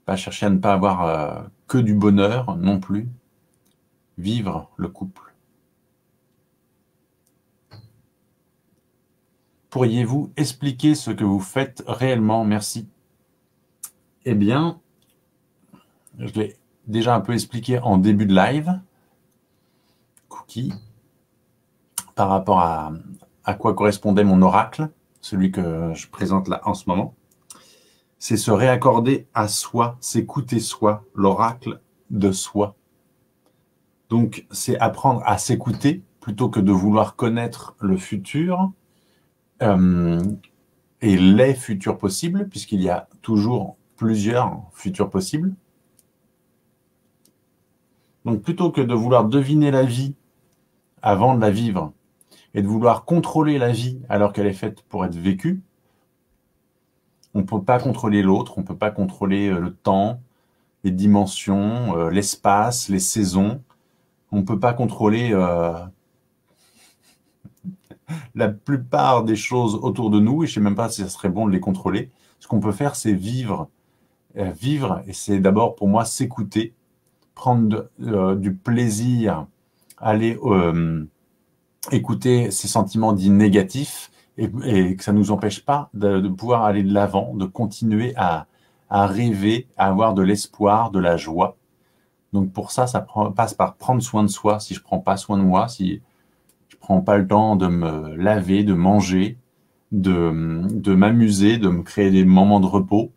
Pas chercher à ne pas avoir euh, que du bonheur non plus. Vivre le couple. Pourriez-vous expliquer ce que vous faites réellement? Merci. Eh bien, je l'ai déjà un peu expliqué en début de live. Cookie. Par rapport à, à quoi correspondait mon oracle, celui que je présente là en ce moment. C'est se réaccorder à soi, s'écouter soi, l'oracle de soi. Donc, c'est apprendre à s'écouter plutôt que de vouloir connaître le futur euh, et les futurs possibles, puisqu'il y a toujours plusieurs futurs possibles. Donc plutôt que de vouloir deviner la vie avant de la vivre et de vouloir contrôler la vie alors qu'elle est faite pour être vécue, on ne peut pas contrôler l'autre, on ne peut pas contrôler euh, le temps, les dimensions, euh, l'espace, les saisons. On ne peut pas contrôler la plupart des choses autour de nous, et je ne sais même pas si ça serait bon de les contrôler. Ce qu'on peut faire, c'est vivre. Euh, vivre, et c'est d'abord pour moi s'écouter, prendre euh, du plaisir, aller euh, écouter ces sentiments dits négatifs, et, que ça ne nous empêche pas de, pouvoir aller de l'avant, de continuer à, rêver, à avoir de l'espoir, de la joie. Donc pour ça, ça passe par prendre soin de soi. Si je prends pas soin de moi, si prends pas le temps de me laver, de manger, de, de m'amuser, de me créer des moments de repos.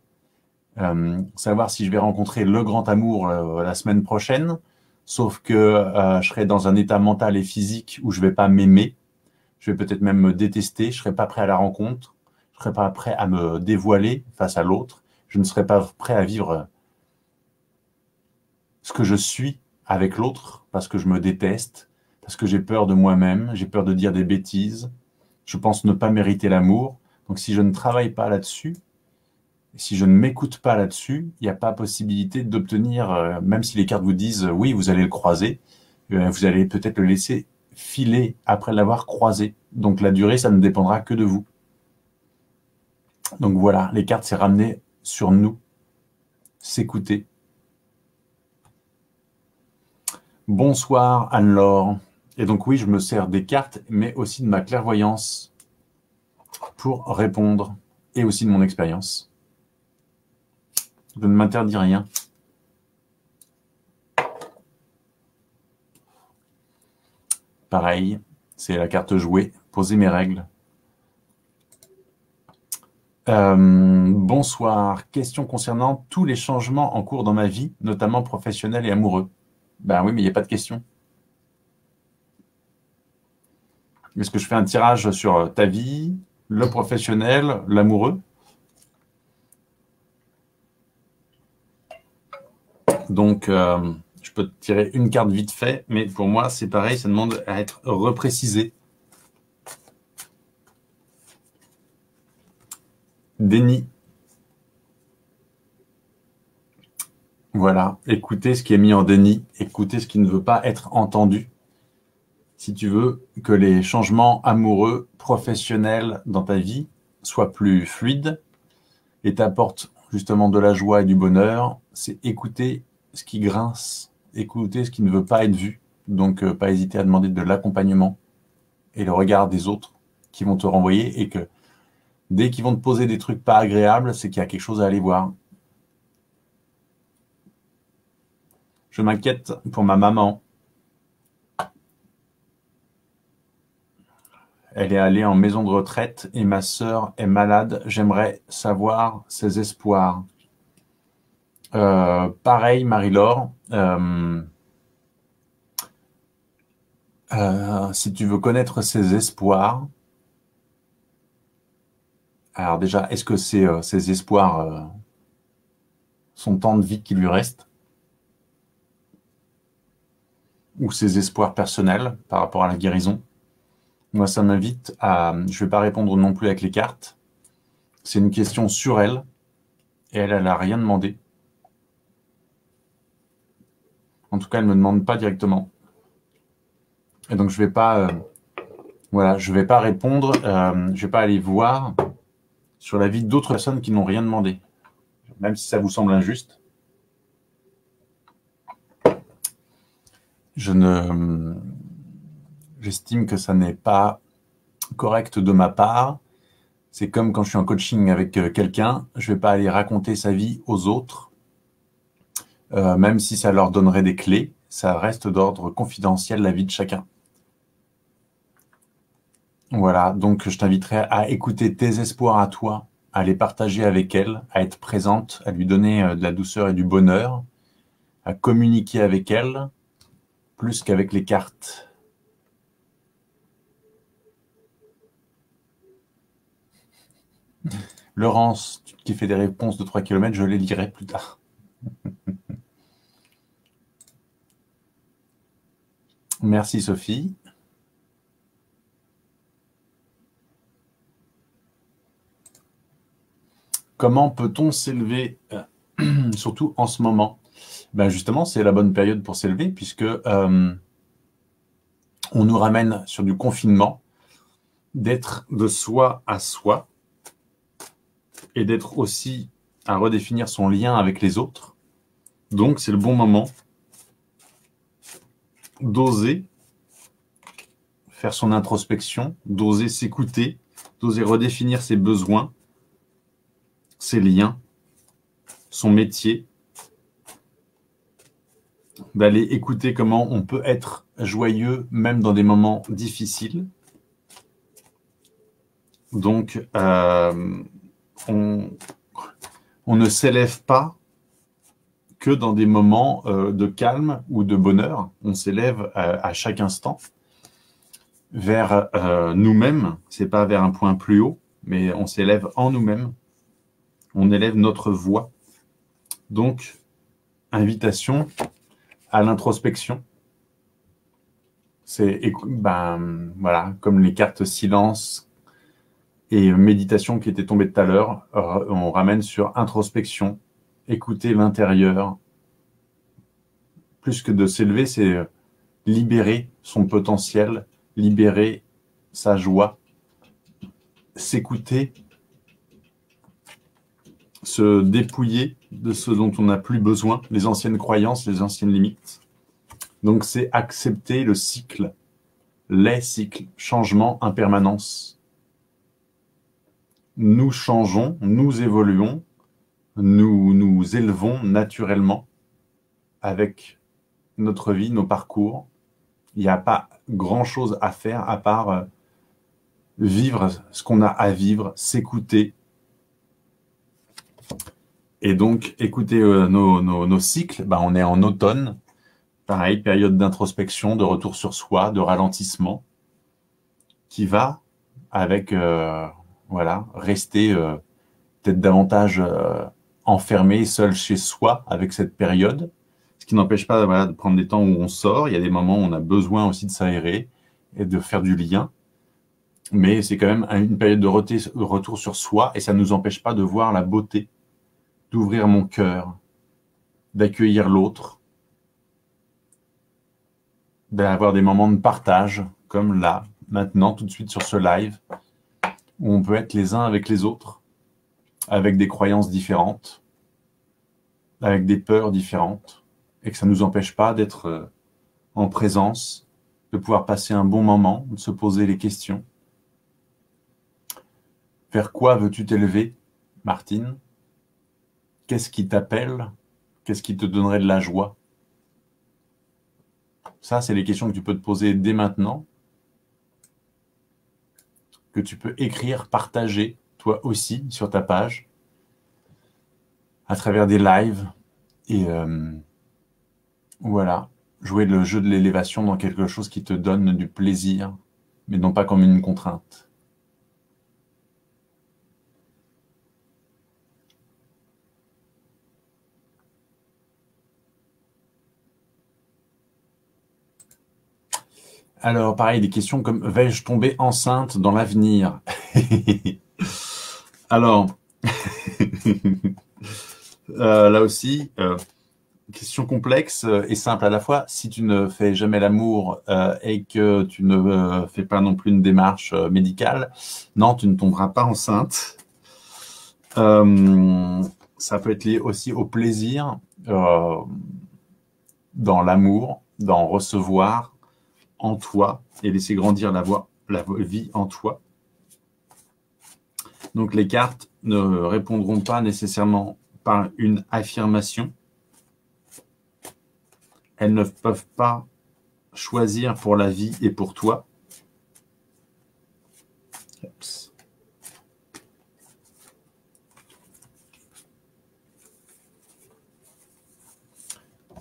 Euh, savoir si je vais rencontrer le grand amour euh, la semaine prochaine, sauf que euh, je serai dans un état mental et physique où je vais pas m'aimer, je vais peut-être même me détester, je serai pas prêt à la rencontre, je serai pas prêt à me dévoiler face à l'autre, je ne serai pas prêt à vivre ce que je suis avec l'autre parce que je me déteste, parce que j'ai peur de moi-même, j'ai peur de dire des bêtises, je pense ne pas mériter l'amour. Donc si je ne travaille pas là-dessus, si je ne m'écoute pas là-dessus, il n'y a pas possibilité d'obtenir, euh, même si les cartes vous disent oui, vous allez le croiser, euh, vous allez peut-être le laisser filer après l'avoir croisé. Donc la durée, ça ne dépendra que de vous. Donc voilà, les cartes, c'est ramener sur nous, s'écouter. Bonsoir Anne-Laure. Et donc oui, je me sers des cartes, mais aussi de ma clairvoyance pour répondre, et aussi de mon expérience. Je ne m'interdis rien. Pareil, c'est la carte jouée, poser mes règles. Euh, bonsoir. Question concernant tous les changements en cours dans ma vie, notamment professionnel et amoureux. Ben oui, mais il n'y a pas de question. Est-ce que je fais un tirage sur ta vie, le professionnel, l'amoureux Donc, euh, je peux tirer une carte vite fait, mais pour moi, c'est pareil, ça demande à être reprécisé. Déni. Voilà, écoutez ce qui est mis en déni, écoutez ce qui ne veut pas être entendu si tu veux que les changements amoureux, professionnels dans ta vie soient plus fluides et t'apportent justement de la joie et du bonheur, c'est écouter ce qui grince, écouter ce qui ne veut pas être vu. Donc, euh, pas hésiter à demander de l'accompagnement et le regard des autres qui vont te renvoyer et que dès qu'ils vont te poser des trucs pas agréables, c'est qu'il y a quelque chose à aller voir. Je m'inquiète pour ma maman Elle est allée en maison de retraite et ma sœur est malade. J'aimerais savoir ses espoirs. Euh, pareil, Marie-Laure. Euh, euh, si tu veux connaître ses espoirs, alors déjà, est-ce que c'est ses espoirs, son temps de vie qui lui reste? Ou ses espoirs personnels par rapport à la guérison? Moi, ça m'invite à. Je ne vais pas répondre non plus avec les cartes. C'est une question sur elle. Et elle, elle n'a rien demandé. En tout cas, elle ne me demande pas directement. Et donc, je vais pas. Euh, voilà, je vais pas répondre. Euh, je vais pas aller voir sur la vie d'autres personnes qui n'ont rien demandé. Même si ça vous semble injuste. Je ne. J'estime que ça n'est pas correct de ma part. C'est comme quand je suis en coaching avec euh, quelqu'un, je ne vais pas aller raconter sa vie aux autres, euh, même si ça leur donnerait des clés, ça reste d'ordre confidentiel la vie de chacun. Voilà, donc je t'inviterai à écouter tes espoirs à toi, à les partager avec elle, à être présente, à lui donner euh, de la douceur et du bonheur, à communiquer avec elle, plus qu'avec les cartes. Laurence, qui fait des réponses de 3 km, je les lirai plus tard. [laughs] Merci Sophie. Comment peut-on s'élever, euh, [clears throat] surtout en ce moment? Ben Justement, c'est la bonne période pour s'élever, puisque euh, on nous ramène sur du confinement, d'être de soi à soi, et d'être aussi à redéfinir son lien avec les autres. Donc, c'est le bon moment d'oser faire son introspection, d'oser s'écouter, d'oser redéfinir ses besoins, ses liens, son métier, d'aller écouter comment on peut être joyeux même dans des moments difficiles. Donc, euh, on, ne s'élève pas que dans des moments euh, de calme ou de bonheur. On s'élève euh, à, chaque instant vers euh, nous-mêmes. C'est pas vers un point plus haut, mais on s'élève en nous-mêmes. On élève notre voix. Donc, invitation à l'introspection. C'est ben, voilà, comme les cartes silence, et méditation qui était tombée tout à l'heure, euh, on ramène sur introspection, écouter l'intérieur. Plus que de s'élever, c'est libérer son potentiel, libérer sa joie, s'écouter, se dépouiller de ce dont on n'a plus besoin, les anciennes croyances, les anciennes limites. Donc c'est accepter le cycle, les cycles, changement, impermanence nous changeons, nous évoluons, nous nous élevons naturellement avec notre vie, nos parcours. Il n'y a pas grand-chose à faire à part euh, vivre ce qu'on a à vivre, s'écouter. Et donc, écouter euh, nos, cycles, bah, on est en automne. Pareil, période d'introspection, de retour sur soi, de ralentissement, qui va avec... Euh, voilà, rester euh, peut-être davantage euh, enfermé, seul chez soi avec cette période. Ce qui n'empêche pas de prendre des temps où on sort. Il y a des moments où on a besoin aussi de s'aérer et de faire du lien. Mais c'est quand même une période de retour sur soi et ça ne nous empêche pas de voir la beauté, d'ouvrir mon cœur, d'accueillir l'autre, d'avoir des moments de partage comme là, maintenant, tout de suite sur ce live, où on peut être les uns avec les autres, avec des croyances différentes, avec des peurs différentes, et que ça ne nous empêche pas d'être euh, en présence, de pouvoir passer un bon moment, de se poser les questions. Vers quoi veux-tu t'élever, Martine? Qu'est-ce qui t'appelle? Qu'est-ce qui te donnerait de la joie? Ça, c'est les questions que tu peux te poser dès maintenant que tu peux écrire, partager toi aussi sur ta page à travers des lives et euh, voilà, jouer le jeu de l'élévation dans quelque chose qui te donne du plaisir, mais non pas comme une contrainte. Alors, pareil, des questions comme vais-je tomber enceinte dans l'avenir? [laughs] Alors, [laughs] euh, là aussi, euh, question complexe et simple à la fois. Si tu ne fais jamais l'amour euh, et que tu ne fais pas non plus une démarche médicale, non, tu ne tomberas pas enceinte. ça peut être lié aussi au plaisir dans l'amour, dans recevoir en toi et laisser grandir la, voix, la vie en toi. Donc les cartes ne répondront pas nécessairement par une affirmation. Elles ne peuvent pas choisir pour la vie et pour toi.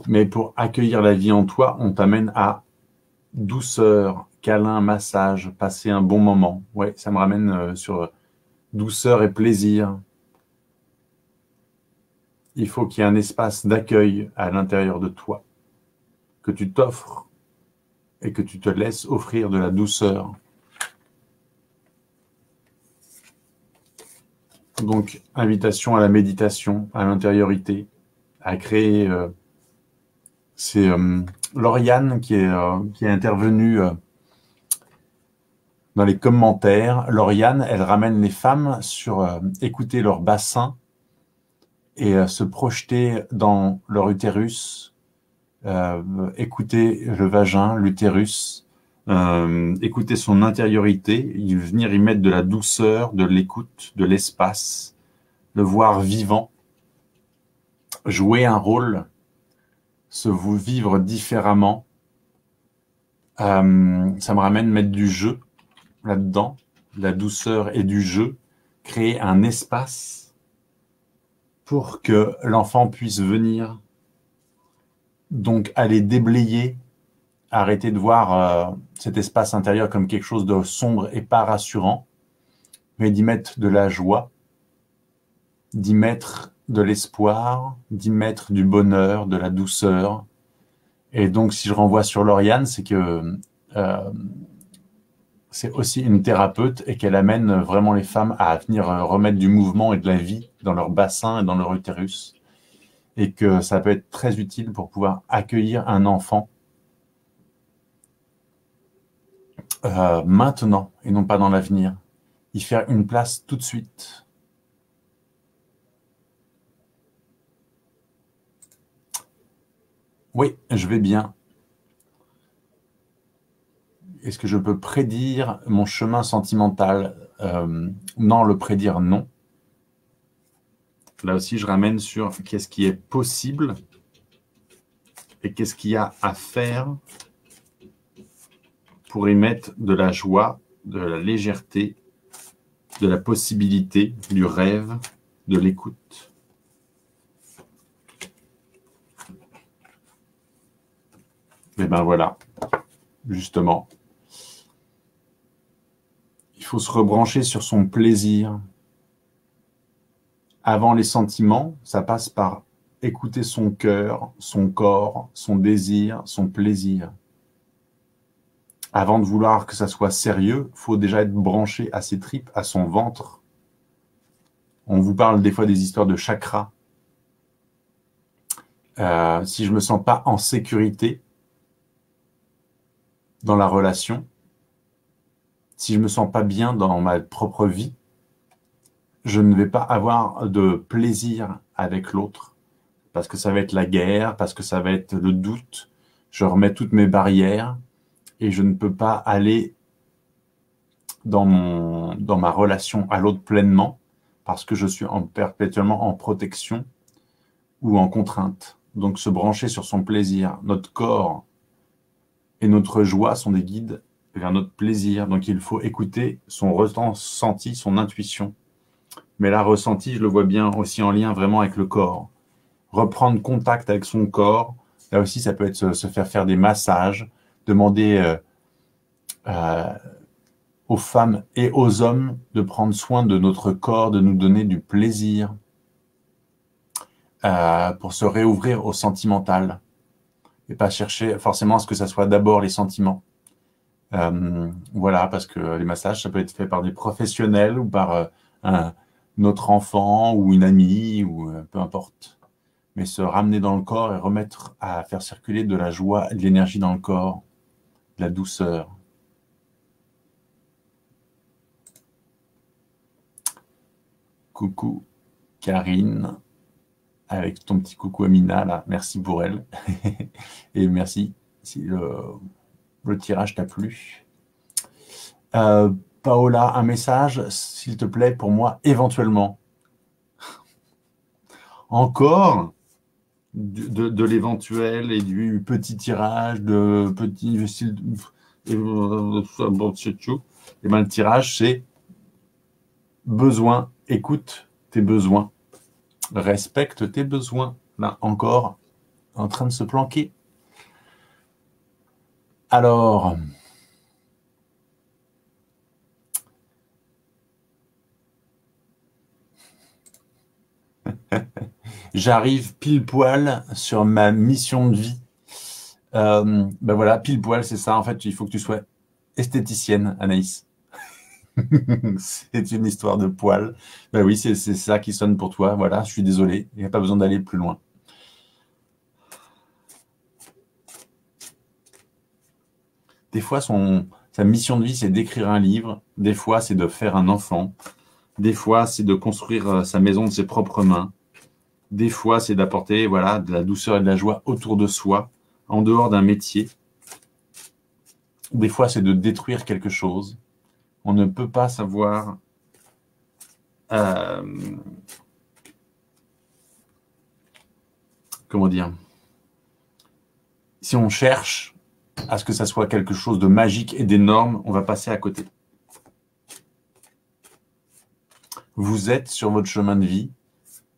Mais pour accueillir la vie en toi, on t'amène à douceur, câlin, massage, passer un bon moment. Ouais, ça me ramène euh, sur douceur et plaisir. Il faut qu'il y ait un espace d'accueil à l'intérieur de toi, que tu t'offres et que tu te laisses offrir de la douceur. Donc, invitation à la méditation, à l'intériorité, à créer euh, c'est euh, Lauriane qui est, euh, qui est intervenue euh, dans les commentaires. Lauriane, elle ramène les femmes sur écouter leur bassin et se projeter dans leur utérus, écouter le vagin, l'utérus, écouter son intériorité, venir y mettre de la douceur, de l'écoute, de l'espace, le voir vivant, jouer un rôle se vous vivre différemment. Euh, ça me ramène mettre du jeu là-dedans, la douceur et du jeu, créer un espace pour que l'enfant puisse venir, donc aller déblayer, arrêter de voir euh, cet espace intérieur comme quelque chose de sombre et pas rassurant, mais d'y mettre de la joie, d'y mettre de l'espoir, d'y mettre du bonheur, de la douceur. Et donc, si je renvoie sur Lauriane, c'est que euh, c'est aussi une thérapeute et qu'elle amène vraiment les femmes à venir remettre du mouvement et de la vie dans leur bassin et dans leur utérus. Et que ça peut être très utile pour pouvoir accueillir un enfant euh, maintenant et non pas dans l'avenir. Y faire une place tout de suite. Oui, je vais bien. Est-ce que je peux prédire mon chemin sentimental? Euh, Non, le prédire, non. Là aussi, je ramène sur qu'est-ce qui est possible et qu'est-ce qu'il y a à faire pour y mettre de la joie, de la légèreté, de la possibilité, du rêve, de l'écoute. Eh ben voilà, justement. Il faut se rebrancher sur son plaisir. Avant les sentiments, ça passe par écouter son cœur, son corps, son désir, son plaisir. Avant de vouloir que ça soit sérieux, faut déjà être branché à ses tripes, à son ventre. On vous parle des fois des histoires de chakras. Euh, si je me sens pas en sécurité, dans la relation, si je me sens pas bien dans ma propre vie, je ne vais pas avoir de plaisir avec l'autre parce que ça va être la guerre, parce que ça va être le doute. Je remets toutes mes barrières et je ne peux pas aller dans mon dans ma relation à l'autre pleinement parce que je suis en, perpétuellement en protection ou en contrainte. Donc se brancher sur son plaisir, notre corps et notre joie sont des guides vers notre plaisir. Donc il faut écouter son ressenti, son intuition. Mais là, ressenti, je le vois bien aussi en lien vraiment avec le corps. Reprendre contact avec son corps. Là aussi, ça peut être se, faire faire des massages, demander euh, euh, aux femmes et aux hommes de prendre soin de notre corps, de nous donner du plaisir euh, pour se réouvrir au sentimental et pas chercher forcément à ce que ça soit d'abord les sentiments. Euh, voilà, parce que les massages, ça peut être fait par des professionnels ou par euh, un, notre enfant ou une amie ou euh, peu importe. Mais se ramener dans le corps et remettre à faire circuler de la joie de l'énergie dans le corps, de la douceur. Coucou Karine, avec ton petit coucou Amina là, merci pour elle. [laughs] et merci si le, tirage t'a plu. Euh, Paola, un message, s'il te plaît, pour moi, éventuellement. [laughs] Encore de, l'éventuel et du petit tirage, de petit Et, et ben, le tirage, c'est besoin, écoute tes besoins, respecte tes besoins. Là encore, en train de se planquer. Alors, [laughs] J'arrive pile poil sur ma mission de vie. Euh, ben voilà, pile poil, c'est ça. En fait, il faut que tu sois esthéticienne, Anaïs. [laughs] c'est une histoire de poil. Ben oui, c'est ça qui sonne pour toi. Voilà, je suis désolé. Il n'y a pas besoin d'aller plus loin. Des fois, son, sa mission de vie, c'est d'écrire un livre. Des fois, c'est de faire un enfant. Des fois, c'est de construire euh, sa maison de ses propres mains. Des fois, c'est d'apporter voilà, de la douceur et de la joie autour de soi, en dehors d'un métier. Des fois, c'est de détruire quelque chose. On ne peut pas savoir euh, comment dire Si on cherche à ce que ça soit quelque chose de magique et d'énorme, on va passer à côté. Vous êtes sur votre chemin de vie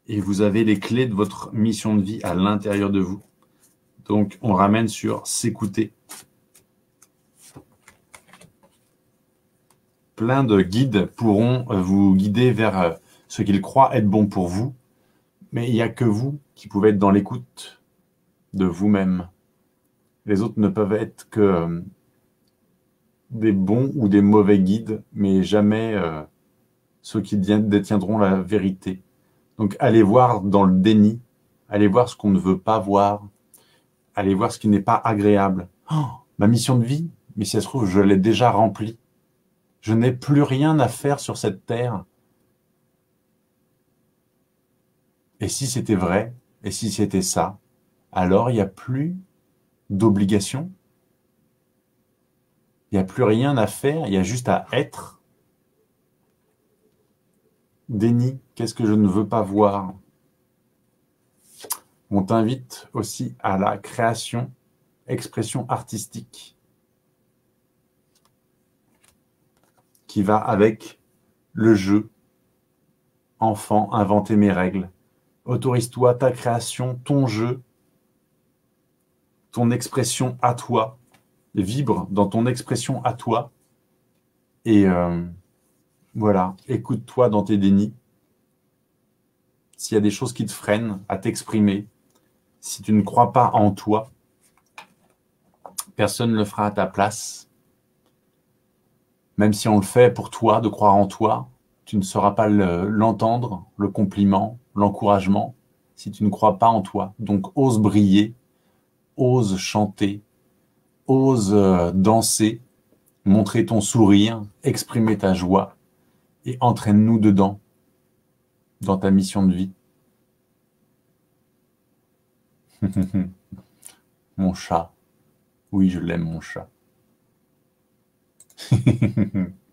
et vous avez les clés de votre mission de vie à l'intérieur de vous. Donc, on ramène sur s'écouter. Plein de guides pourront euh, vous guider vers euh, ce qu'ils croient être bon pour vous, mais il n'y a que vous qui pouvez être dans l'écoute de vous-même. Les autres ne peuvent être que euh, des bons ou des mauvais guides, mais jamais ceux qui détiendront la vérité. Donc allez voir dans le déni, allez voir ce qu'on ne veut pas voir, allez voir ce qui n'est pas agréable. Oh, ma mission de vie, mais si ça se trouve, je l'ai déjà remplie. Je n'ai plus rien à faire sur cette terre. Et si c'était vrai, et si c'était ça, alors il n'y a plus d'obligation. Il n'y a plus rien à faire, il y a juste à être Déni, qu'est-ce que je ne veux pas voir? On t'invite aussi à la création, expression artistique, qui va avec le jeu. Enfant, inventer mes règles. Autorise-toi ta création, ton jeu, ton expression à toi. Vibre dans ton expression à toi. Et euh, voilà, écoute-toi dans tes dénis. S'il y a des choses qui te freinent à t'exprimer, si tu ne crois pas en toi, personne ne le fera à ta place. Même si on le fait pour toi, de croire en toi, tu ne sauras pas l'entendre, le, compliment, l'encouragement, si tu ne crois pas en toi. Donc ose briller, ose chanter, ose euh, danser, montrer ton sourire, exprimer ta joie et entraîne-nous dedans, dans ta mission de vie. [laughs] mon chat. Oui, je l'aime, mon chat. [laughs]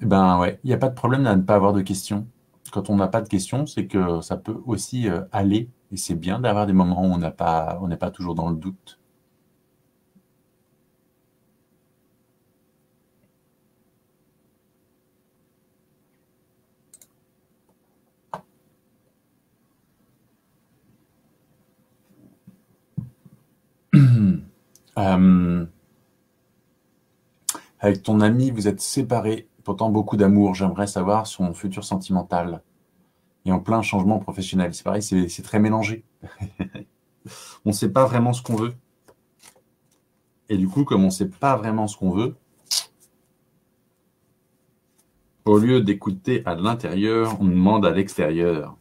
Eh ben ouais, il n'y a pas de problème à ne pas avoir de questions. Quand on n'a pas de questions, c'est que ça peut aussi euh, aller, et c'est bien d'avoir des moments où on n'a pas, on n'est pas toujours dans le doute. [clears throat] Euh, avec ton ami, vous êtes séparés, pourtant beaucoup d'amour. J'aimerais savoir son futur sentimental. Et en plein changement professionnel. C'est pareil, c'est très mélangé. [laughs] On ne sait pas vraiment ce qu'on veut. Et du coup, comme on ne sait pas vraiment ce qu'on veut, au lieu d'écouter à l'intérieur, on demande à l'extérieur.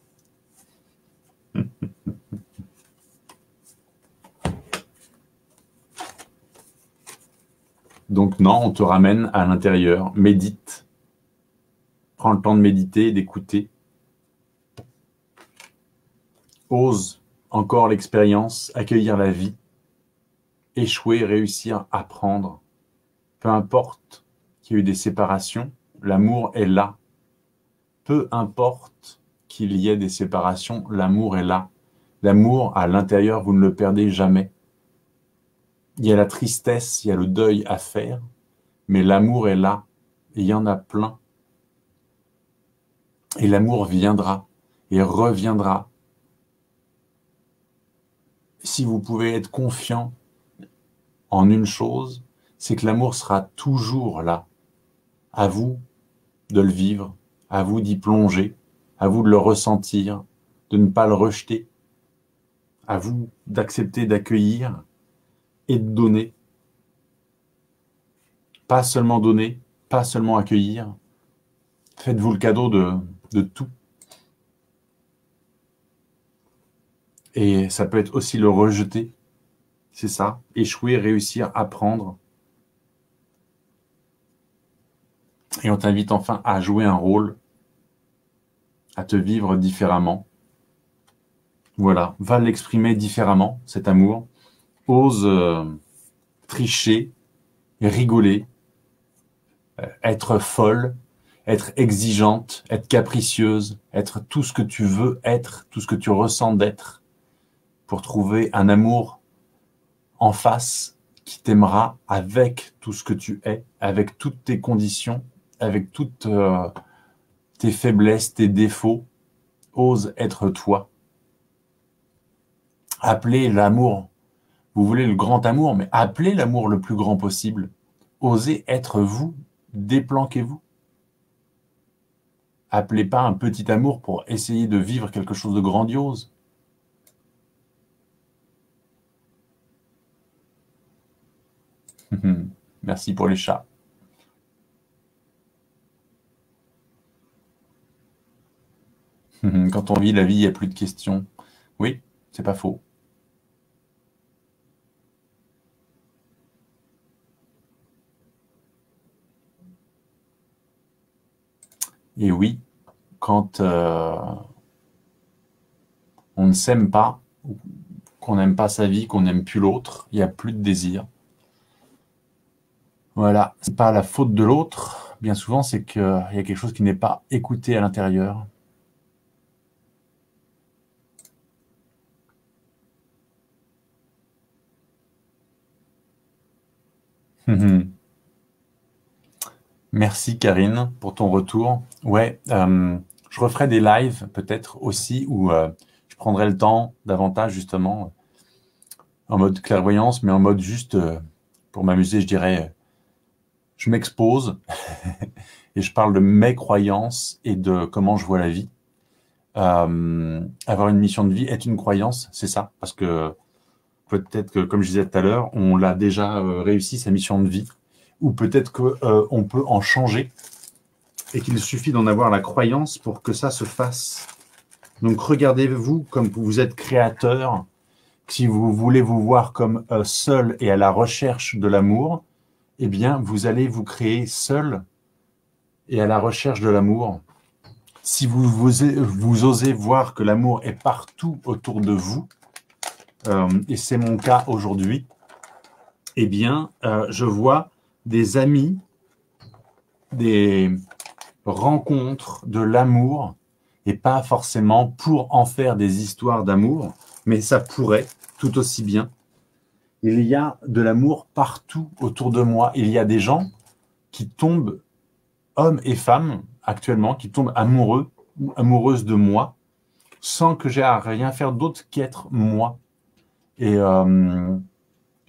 Donc non, on te ramène à l'intérieur, médite, prends le temps de méditer, d'écouter, ose encore l'expérience, accueillir la vie, échouer, réussir, apprendre. Peu importe qu'il y ait eu des séparations, l'amour est là. Peu importe qu'il y ait des séparations, l'amour est là. L'amour à l'intérieur, vous ne le perdez jamais. Il y a la tristesse, il y a le deuil à faire, mais l'amour est là. Et il y en a plein. Et l'amour viendra et reviendra. Si vous pouvez être confiant en une chose, c'est que l'amour sera toujours là. À vous de le vivre, à vous d'y plonger, à vous de le ressentir, de ne pas le rejeter, à vous d'accepter d'accueillir et donner. Pas seulement donner, pas seulement accueillir. Faites-vous le cadeau de, de tout. Et ça peut être aussi le rejeter. C'est ça. Échouer, réussir, apprendre. Et on t'invite enfin à jouer un rôle, à te vivre différemment. Voilà, va l'exprimer différemment, cet amour ose euh, tricher, rigoler, euh, être folle, être exigeante, être capricieuse, être tout ce que tu veux être, tout ce que tu ressens d'être, pour trouver un amour en face qui t'aimera avec tout ce que tu es, avec toutes tes conditions, avec toutes euh, tes faiblesses, tes défauts. Ose être toi. Appelez l'amour vous voulez le grand amour, mais appelez l'amour le plus grand possible. Osez être vous, déplanquez-vous. Appelez pas un petit amour pour essayer de vivre quelque chose de grandiose. [laughs] Merci pour les chats. [laughs] Quand on vit la vie, il n'y a plus de questions. Oui, c'est pas faux. Et oui, quand euh, on ne s'aime pas, qu'on n'aime pas sa vie, qu'on n'aime plus l'autre, il n'y a plus de désir. Voilà, c'est pas la faute de l'autre. Bien souvent, c'est qu'il y a quelque chose qui n'est pas écouté à l'intérieur. Merci Karine pour ton retour. Ouais, euh, je referai des lives peut-être aussi où euh, je prendrai le temps davantage justement en mode clairvoyance, mais en mode juste euh, pour m'amuser, je dirais, je m'expose [laughs] et je parle de mes croyances et de comment je vois la vie. avoir une mission de vie est une croyance, c'est ça, parce que peut-être que, comme je disais tout à l'heure, on l'a déjà réussi sa mission de vie ou peut-être qu'on euh, peut en changer et qu'il suffit d'en avoir la croyance pour que ça se fasse. Donc regardez-vous comme vous êtes créateur. Si vous voulez vous voir comme euh, seul et à la recherche de l'amour, eh bien, vous allez vous créer seul et à la recherche de l'amour. Si vous, vous, osez voir que l'amour est partout autour de vous, euh, et c'est mon cas aujourd'hui, eh bien, je vois des amis, des rencontres, de l'amour, et pas forcément pour en faire des histoires d'amour, mais ça pourrait tout aussi bien. Il y a de l'amour partout autour de moi. Il y a des gens qui tombent, hommes et femmes actuellement, qui tombent amoureux ou amoureuses de moi, sans que j'ai à rien faire d'autre qu'être moi. Et euh,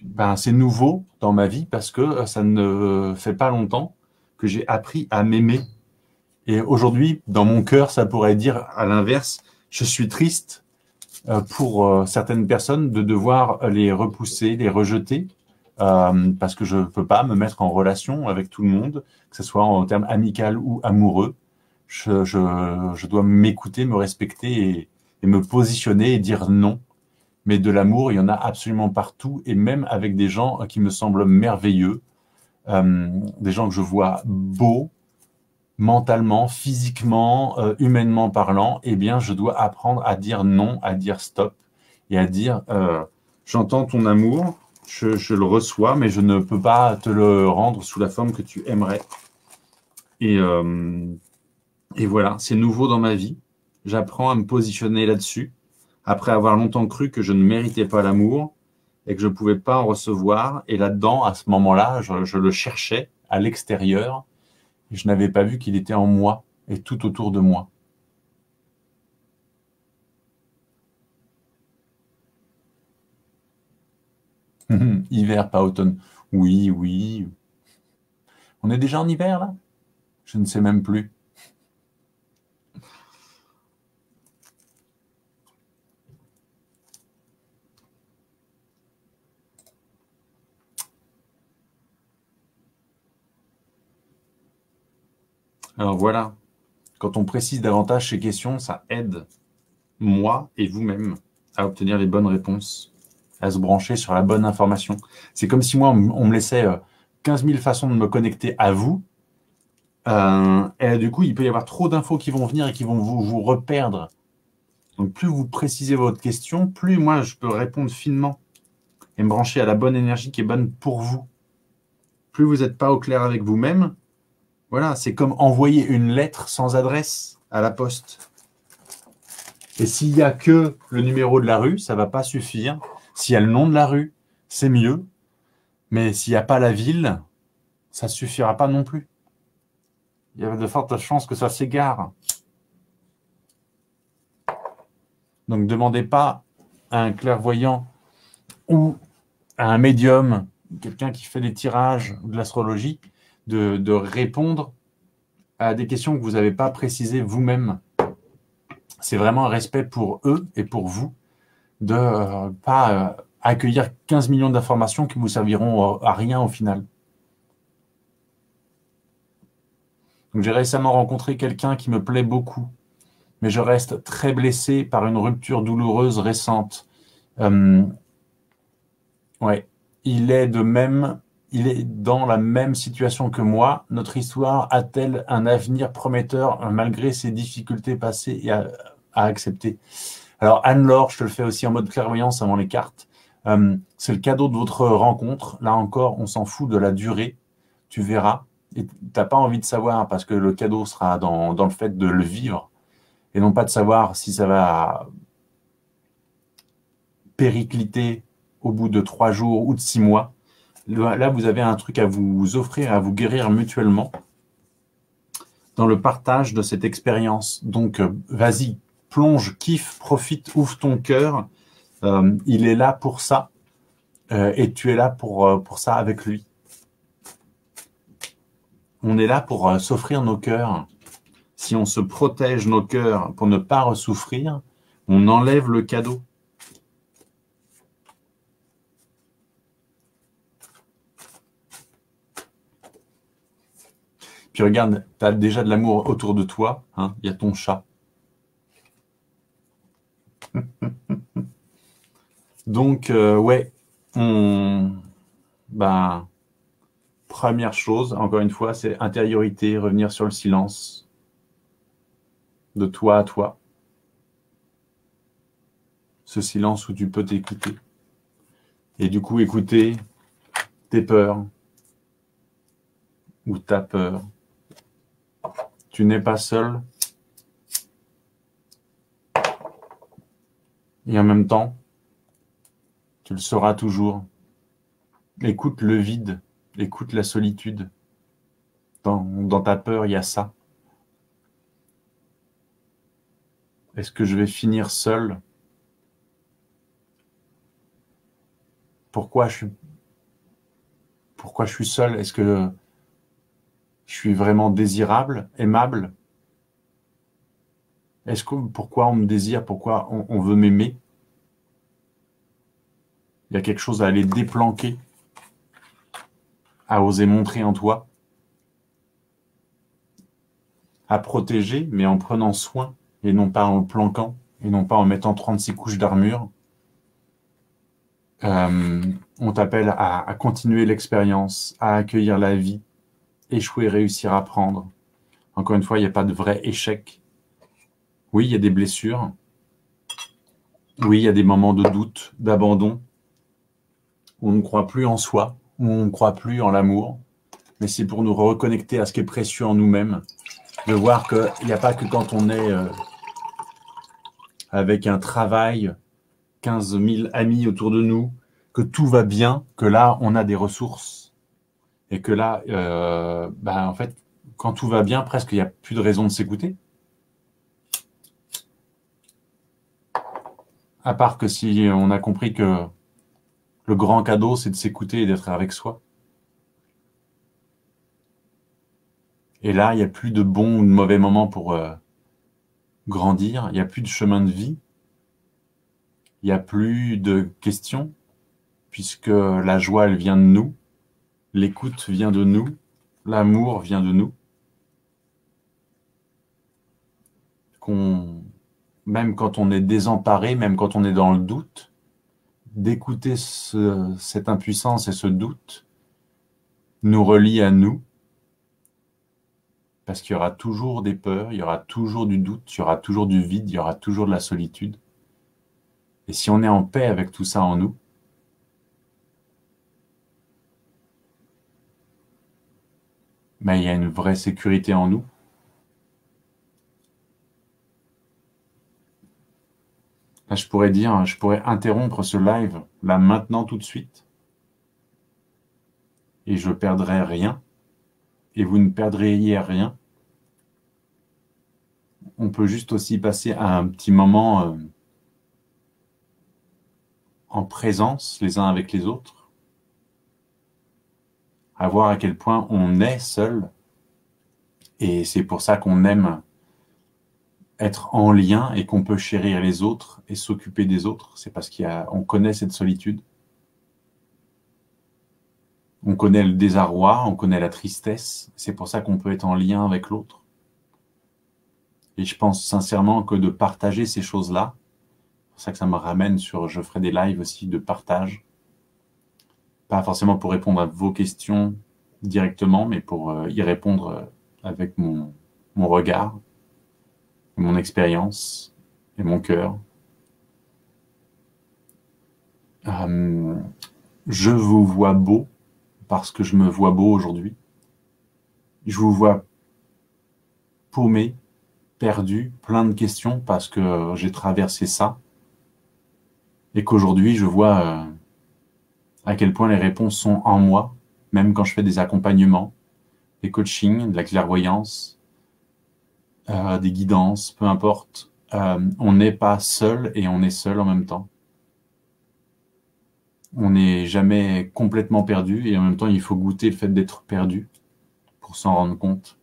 ben, c'est nouveau dans ma vie parce que euh, ça ne fait pas longtemps que j'ai appris à m'aimer. Et aujourd'hui, dans mon cœur, ça pourrait dire à l'inverse, je suis triste euh, pour euh, certaines personnes de devoir les repousser, les rejeter, parce que je ne peux pas me mettre en relation avec tout le monde, que ce soit en termes amical ou amoureux. Je, je, je dois m'écouter, me respecter et, me positionner et dire non. Mais de l'amour, il y en a absolument partout, et même avec des gens qui me semblent merveilleux, euh, des gens que je vois beaux, mentalement, physiquement, euh, humainement parlant, eh bien, je dois apprendre à dire non, à dire stop et à dire euh, j'entends ton amour, je, le reçois, mais je ne peux pas te le rendre sous la forme que tu aimerais. Euh, et voilà, c'est nouveau dans ma vie. J'apprends à me positionner là-dessus, après avoir longtemps cru que je ne méritais pas l'amour et que je ne pouvais pas en recevoir. Et là-dedans, à ce moment-là, je, le cherchais à l'extérieur je n'avais pas vu qu'il était en moi et tout autour de moi. [laughs] hiver, pas automne. Oui, oui. On est déjà en hiver là? Je ne sais même plus. Alors voilà, quand on précise davantage ces questions, ça aide moi et vous-même à obtenir les bonnes réponses, à se brancher sur la bonne information. C'est comme si moi, on me laissait 15 euh, 000 façons de me connecter à vous. Euh, et du coup, il peut y avoir trop d'infos qui vont venir et qui vont vous, vous reperdre. Donc, plus vous précisez votre question, plus moi, je peux répondre finement et me brancher à la bonne énergie qui est bonne pour vous. Plus vous n'êtes pas au clair avec vous-même, voilà, c'est comme envoyer une lettre sans adresse à la poste. Et s'il n'y a que le numéro de la rue, ça ne va pas suffire. S'il y a le nom de la rue, c'est mieux. Mais s'il n'y a pas la ville, ça ne suffira pas non plus. Il y a de fortes chances que ça s'égare. Donc ne demandez pas à un clairvoyant ou à un médium, quelqu'un qui fait des tirages ou de l'astrologie, de, répondre à des questions que vous n'avez pas précisées vous-même. C'est vraiment un respect pour eux et pour vous de ne euh, pas euh, accueillir 15 millions d'informations qui vous serviront à rien au final. J'ai récemment rencontré quelqu'un qui me plaît beaucoup, mais je reste très blessé par une rupture douloureuse récente. Euh, il est de même il est dans la même situation que moi. Notre histoire a-t-elle un avenir prometteur malgré ses difficultés passées et à, accepter? Alors Anne-Laure, je te le fais aussi en mode clairvoyance avant les cartes. Euh, c'est le cadeau de votre rencontre. Là encore, on s'en fout de la durée. Tu verras. Et tu n'as pas envie de savoir parce que le cadeau sera dans, dans le fait de le vivre et non pas de savoir si ça va péricliter au bout de trois jours ou de six mois Là, vous avez un truc à vous offrir, à vous guérir mutuellement dans le partage de cette expérience. Donc, euh, vas-y, plonge, kiffe, profite, ouvre ton cœur. Euh, il est là pour ça euh, et tu es là pour, pour ça avec lui. On est là pour s'offrir nos cœurs. Si on se protège nos cœurs pour ne pas ressouffrir, on enlève le cadeau. Puis regarde, tu as déjà de l'amour autour de toi. Hein, il y a ton chat. [laughs] Donc, euh, ouais, ben, première chose, encore une fois, c'est intériorité, revenir sur le silence de toi à toi. Ce silence où tu peux t'écouter. Et du coup, écouter tes peurs ou ta peur tu n'es pas seul. Et en même temps, tu le seras toujours. Écoute le vide, écoute la solitude. Dans, dans ta peur, il y a ça. Est-ce que je vais finir seul? Pourquoi je suis pourquoi je suis seul? Est-ce que je suis vraiment désirable, aimable. Est-ce que pourquoi on me désire? Pourquoi on, veut m'aimer? Il y a quelque chose à aller déplanquer à oser montrer en toi, à protéger, mais en prenant soin et non pas en planquant et non pas en mettant 36 couches d'armure. Euh, on t'appelle à, continuer l'expérience, à accueillir la vie, échouer, réussir, à apprendre. Encore une fois, il n'y a pas de vrai échec. Oui, il y a des blessures. Oui, il y a des moments de doute, d'abandon, où on ne croit plus en soi, où on ne croit plus en l'amour. Mais c'est pour nous reconnecter à ce qui est précieux en nous-mêmes, de voir qu'il n'y a pas que quand on est euh, avec un travail, 15 000 amis autour de nous, que tout va bien, que là, on a des ressources. Et que là, euh, bah, en fait, quand tout va bien, presque, il n'y a plus de raison de s'écouter. À part que si on a compris que le grand cadeau, c'est de s'écouter et d'être avec soi. Et là, il n'y a plus de bons ou de mauvais moments pour euh, grandir, il n'y a plus de chemin de vie, il n'y a plus de questions, puisque la joie, elle vient de nous, l'écoute vient de nous, l'amour vient de nous. Même quand on est désemparé, même quand on est dans le doute, d'écouter cette impuissance et ce doute nous relie à nous parce qu'il y aura toujours des peurs, il y aura toujours du doute, il y aura toujours du vide, il y aura toujours de la solitude. Et si on est en paix avec tout ça en nous, ben, il y a une vraie sécurité en nous. Là, je pourrais dire, je pourrais interrompre ce live là maintenant tout de suite et je perdrai rien et vous ne perdriez rien. On peut juste aussi passer à un petit moment euh, en présence les uns avec les autres, à voir à quel point on est seul. Et c'est pour ça qu'on aime être en lien et qu'on peut chérir les autres et s'occuper des autres. C'est parce qu'on connaît cette solitude. On connaît le désarroi, on connaît la tristesse. C'est pour ça qu'on peut être en lien avec l'autre. Et je pense sincèrement que de partager ces choses-là, c'est pour ça que ça me ramène sur, je ferai des lives aussi de partage. Pas forcément pour répondre à vos questions directement, mais pour euh, y répondre euh, avec mon, regard, mon expérience et mon cœur. Euh, je vous vois beau parce que je me vois beau aujourd'hui. Je vous vois paumé, perdu, plein de questions parce que j'ai traversé ça. Et qu'aujourd'hui, je vois à quel point les réponses sont en moi, même quand je fais des accompagnements, des coachings, de la clairvoyance, euh, des guidances, peu importe. Euh, on n'est pas seul et on est seul en même temps on n'est jamais complètement perdu et en même temps il faut goûter le fait d'être perdu pour s'en rendre compte.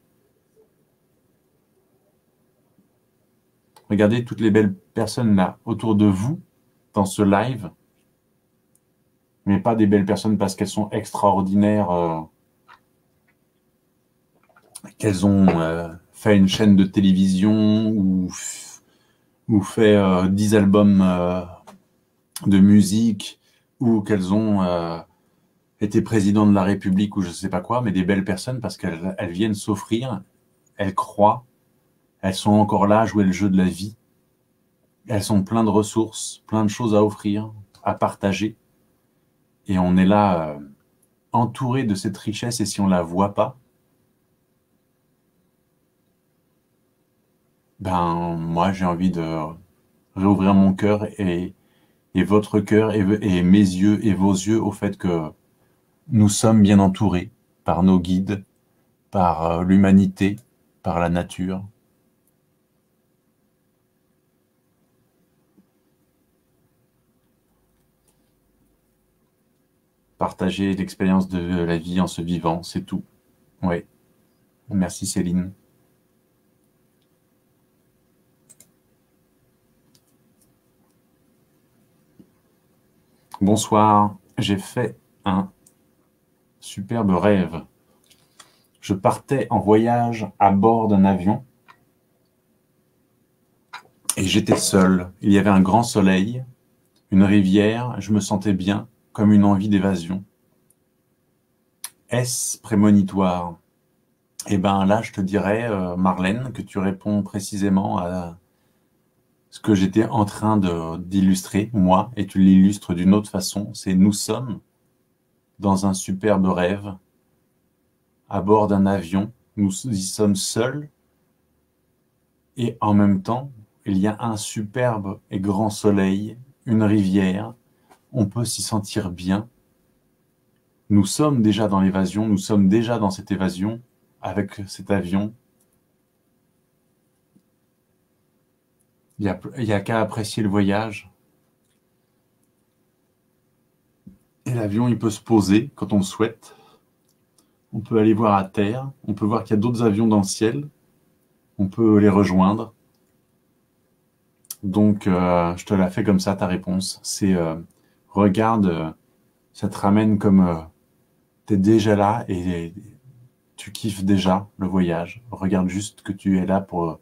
Regardez toutes les belles personnes là autour de vous dans ce live, mais pas des belles personnes parce qu'elles sont extraordinaires, euh, qu'elles ont euh, fait une chaîne de télévision ou, ou fait euh, dix albums de musique ou qu'elles ont euh, été présidents de la République ou je ne sais pas quoi, mais des belles personnes parce qu'elles viennent s'offrir, elles croient, elles sont encore là à jouer le jeu de la vie. Elles sont pleines de ressources, plein de choses à offrir, à partager. Et on est là euh, entouré de cette richesse et si on la voit pas, ben moi j'ai envie de réouvrir mon cœur et et votre cœur et, mes yeux et vos yeux au fait que nous sommes bien entourés par nos guides, par euh, l'humanité, par la nature. Partager l'expérience de la vie en se vivant, c'est tout. Oui. Merci Céline. Bonsoir, j'ai fait un superbe rêve. Je partais en voyage à bord d'un avion et j'étais seul. Il y avait un grand soleil, une rivière, je me sentais bien, comme une envie d'évasion. Est-ce prémonitoire? Eh bien là, je te dirais, euh, Marlène, que tu réponds précisément à ce que j'étais en train d'illustrer, moi, et tu l'illustres d'une autre façon. C'est nous sommes dans un superbe rêve, à bord d'un avion, nous y sommes seuls, et en même temps, il y a un superbe et grand soleil, une rivière, on peut s'y sentir bien. Nous sommes déjà dans l'évasion, nous sommes déjà dans cette évasion avec cet avion. Il n'y a, qu'à apprécier le voyage. Et l'avion, il peut se poser quand on le souhaite. On peut aller voir à terre, on peut voir qu'il y a d'autres avions dans le ciel, on peut les rejoindre. Donc, euh, je te la fais comme ça, ta réponse. C'est euh, regarde, euh, ça te ramène comme tu es déjà là et tu kiffes déjà le voyage. Regarde juste que tu es là pour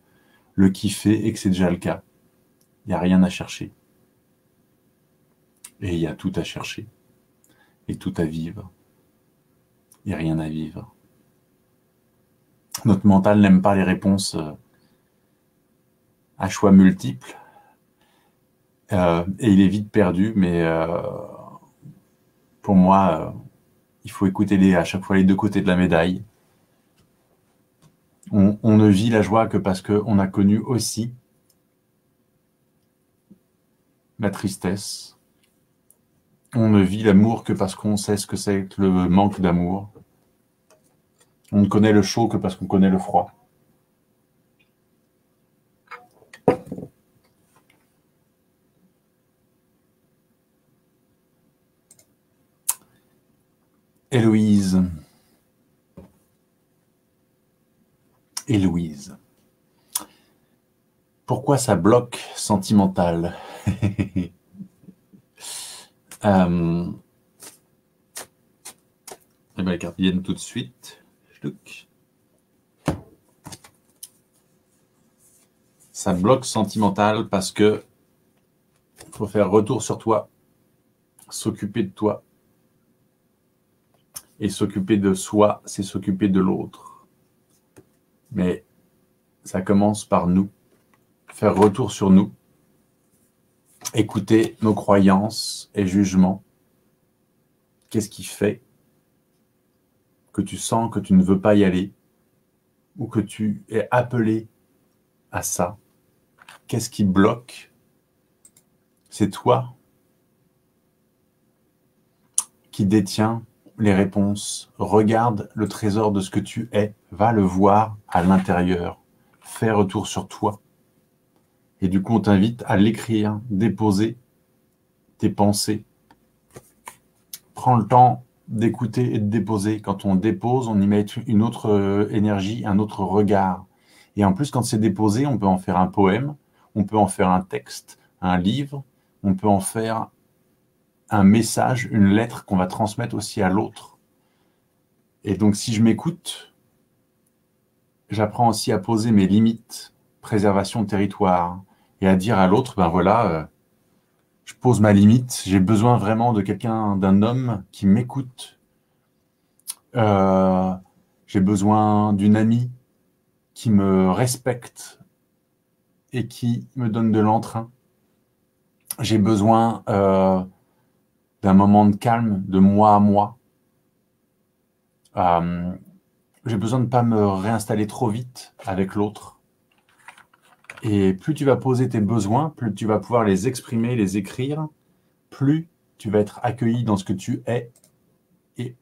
le kiffer et que c'est déjà le cas. Il n'y a rien à chercher. Et il y a tout à chercher. Et tout à vivre. A rien à vivre. Notre mental n'aime pas les réponses à choix multiples euh, et il est vite perdu, mais euh, pour moi, euh, il faut écouter les, à chaque fois les deux côtés de la médaille. On, on ne vit la joie que parce qu'on a connu aussi la tristesse. On ne vit l'amour que parce qu'on sait ce que c'est que le manque d'amour. On ne connaît le chaud que parce qu'on connaît le froid. Héloïse. Héloïse. Pourquoi ça bloque sentimental? [laughs] Euh... Eh bien, les cartes viennent tout de suite. Ça bloque sentimental parce que faut faire retour sur toi, s'occuper de toi, et s'occuper de soi, c'est s'occuper de l'autre. Mais ça commence par nous. Faire retour sur nous. Écouter nos croyances et jugements. Qu'est-ce qui fait que tu sens que tu ne veux pas y aller ou que tu es appelé à ça? Qu'est-ce qui bloque? C'est toi qui détiens les réponses, regarde le trésor de ce que tu es, va le voir à l'intérieur, fais retour sur toi. Et du coup, on t'invite à l'écrire, déposer tes pensées. Prends le temps d'écouter et de déposer. Quand on dépose, on y met une autre énergie, un autre regard. Et en plus, quand c'est déposé, on peut en faire un poème, on peut en faire un texte, un livre, on peut en faire un message, une lettre qu'on va transmettre aussi à l'autre. Et donc, si je m'écoute, j'apprends aussi à poser mes limites, préservation de territoire, et à dire à l'autre, ben voilà, euh, je pose ma limite, j'ai besoin vraiment de quelqu'un, d'un homme qui m'écoute. Euh, j'ai besoin d'une amie qui me respecte et qui me donne de l'entrain. J'ai besoin euh, d'un moment de calme, de moi à moi. Euh, j'ai besoin de ne pas me réinstaller trop vite avec l'autre. Et plus tu vas poser tes besoins, plus tu vas pouvoir les exprimer, les écrire, plus tu vas être accueilli dans ce que tu es et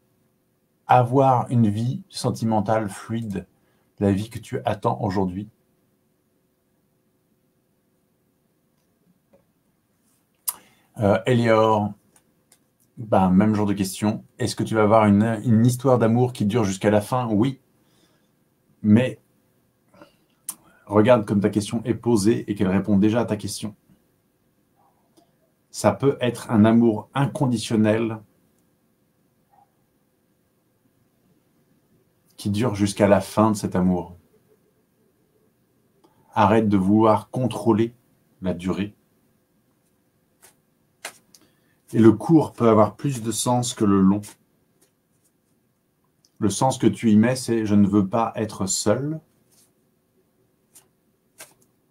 avoir une vie sentimentale fluide, la vie que tu attends aujourd'hui. Euh, Elior, ben, même genre de question. Est-ce que tu vas avoir une, histoire d'amour qui dure jusqu'à la fin? Oui. Mais regarde comme ta question est posée et qu'elle répond déjà à ta question. Ça peut être un amour inconditionnel qui dure jusqu'à la fin de cet amour. Arrête de vouloir contrôler la durée. Et le court peut avoir plus de sens que le long. Le sens que tu y mets, c'est je ne veux pas être seul.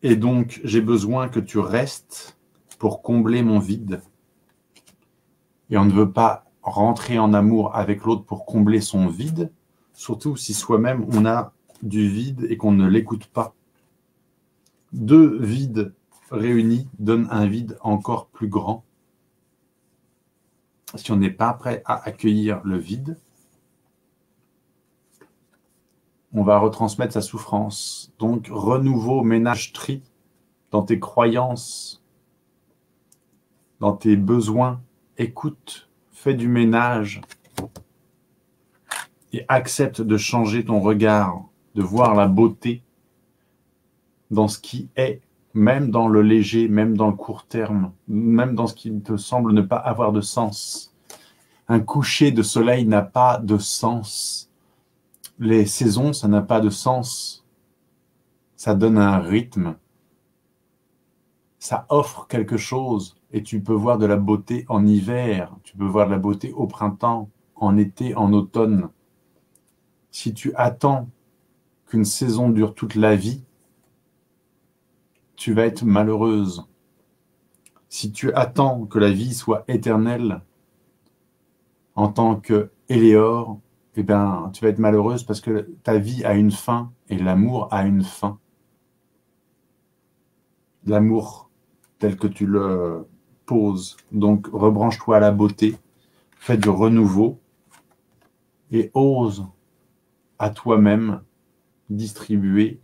Et donc, j'ai besoin que tu restes pour combler mon vide. Et on ne veut pas rentrer en amour avec l'autre pour combler son vide, surtout si soi-même on a du vide et qu'on ne l'écoute pas. Deux vides réunis donnent un vide encore plus grand. Si on n'est pas prêt à accueillir le vide, on va retransmettre sa souffrance. Donc, renouveau, ménage, tri dans tes croyances, dans tes besoins. Écoute, fais du ménage et accepte de changer ton regard, de voir la beauté dans ce qui est, même dans le léger, même dans le court terme, même dans ce qui te semble ne pas avoir de sens. Un coucher de soleil n'a pas de sens. Les saisons, ça n'a pas de sens. Ça donne un rythme. Ça offre quelque chose et tu peux voir de la beauté en hiver, tu peux voir de la beauté au printemps, en été, en automne. Si tu attends qu'une saison dure toute la vie, tu vas être malheureuse. Si tu attends que la vie soit éternelle en tant que Éléor, eh ben, tu vas être malheureuse parce que ta vie a une fin et l'amour a une fin. L'amour tel que tu le poses. Donc, rebranche-toi à la beauté, fais du renouveau et ose à toi-même distribuer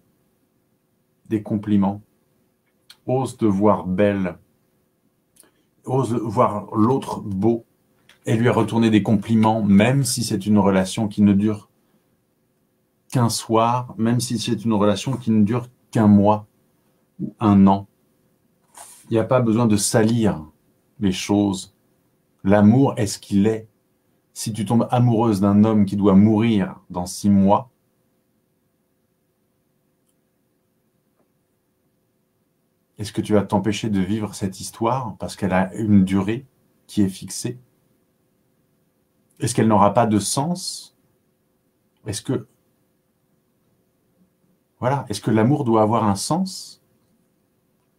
des compliments. Ose te voir belle. Ose voir l'autre beau et lui retourner des compliments, même si c'est une relation qui ne dure qu'un soir, même si c'est une relation qui ne dure qu'un mois ou un an. Il n'y a pas besoin de salir les choses. L'amour est ce qu'il est. Si tu tombes amoureuse d'un homme qui doit mourir dans six mois, est-ce que tu vas t'empêcher de vivre cette histoire parce qu'elle a une durée qui est fixée? Est-ce qu'elle n'aura pas de sens? Est-ce que voilà, est-ce que l'amour doit avoir un sens?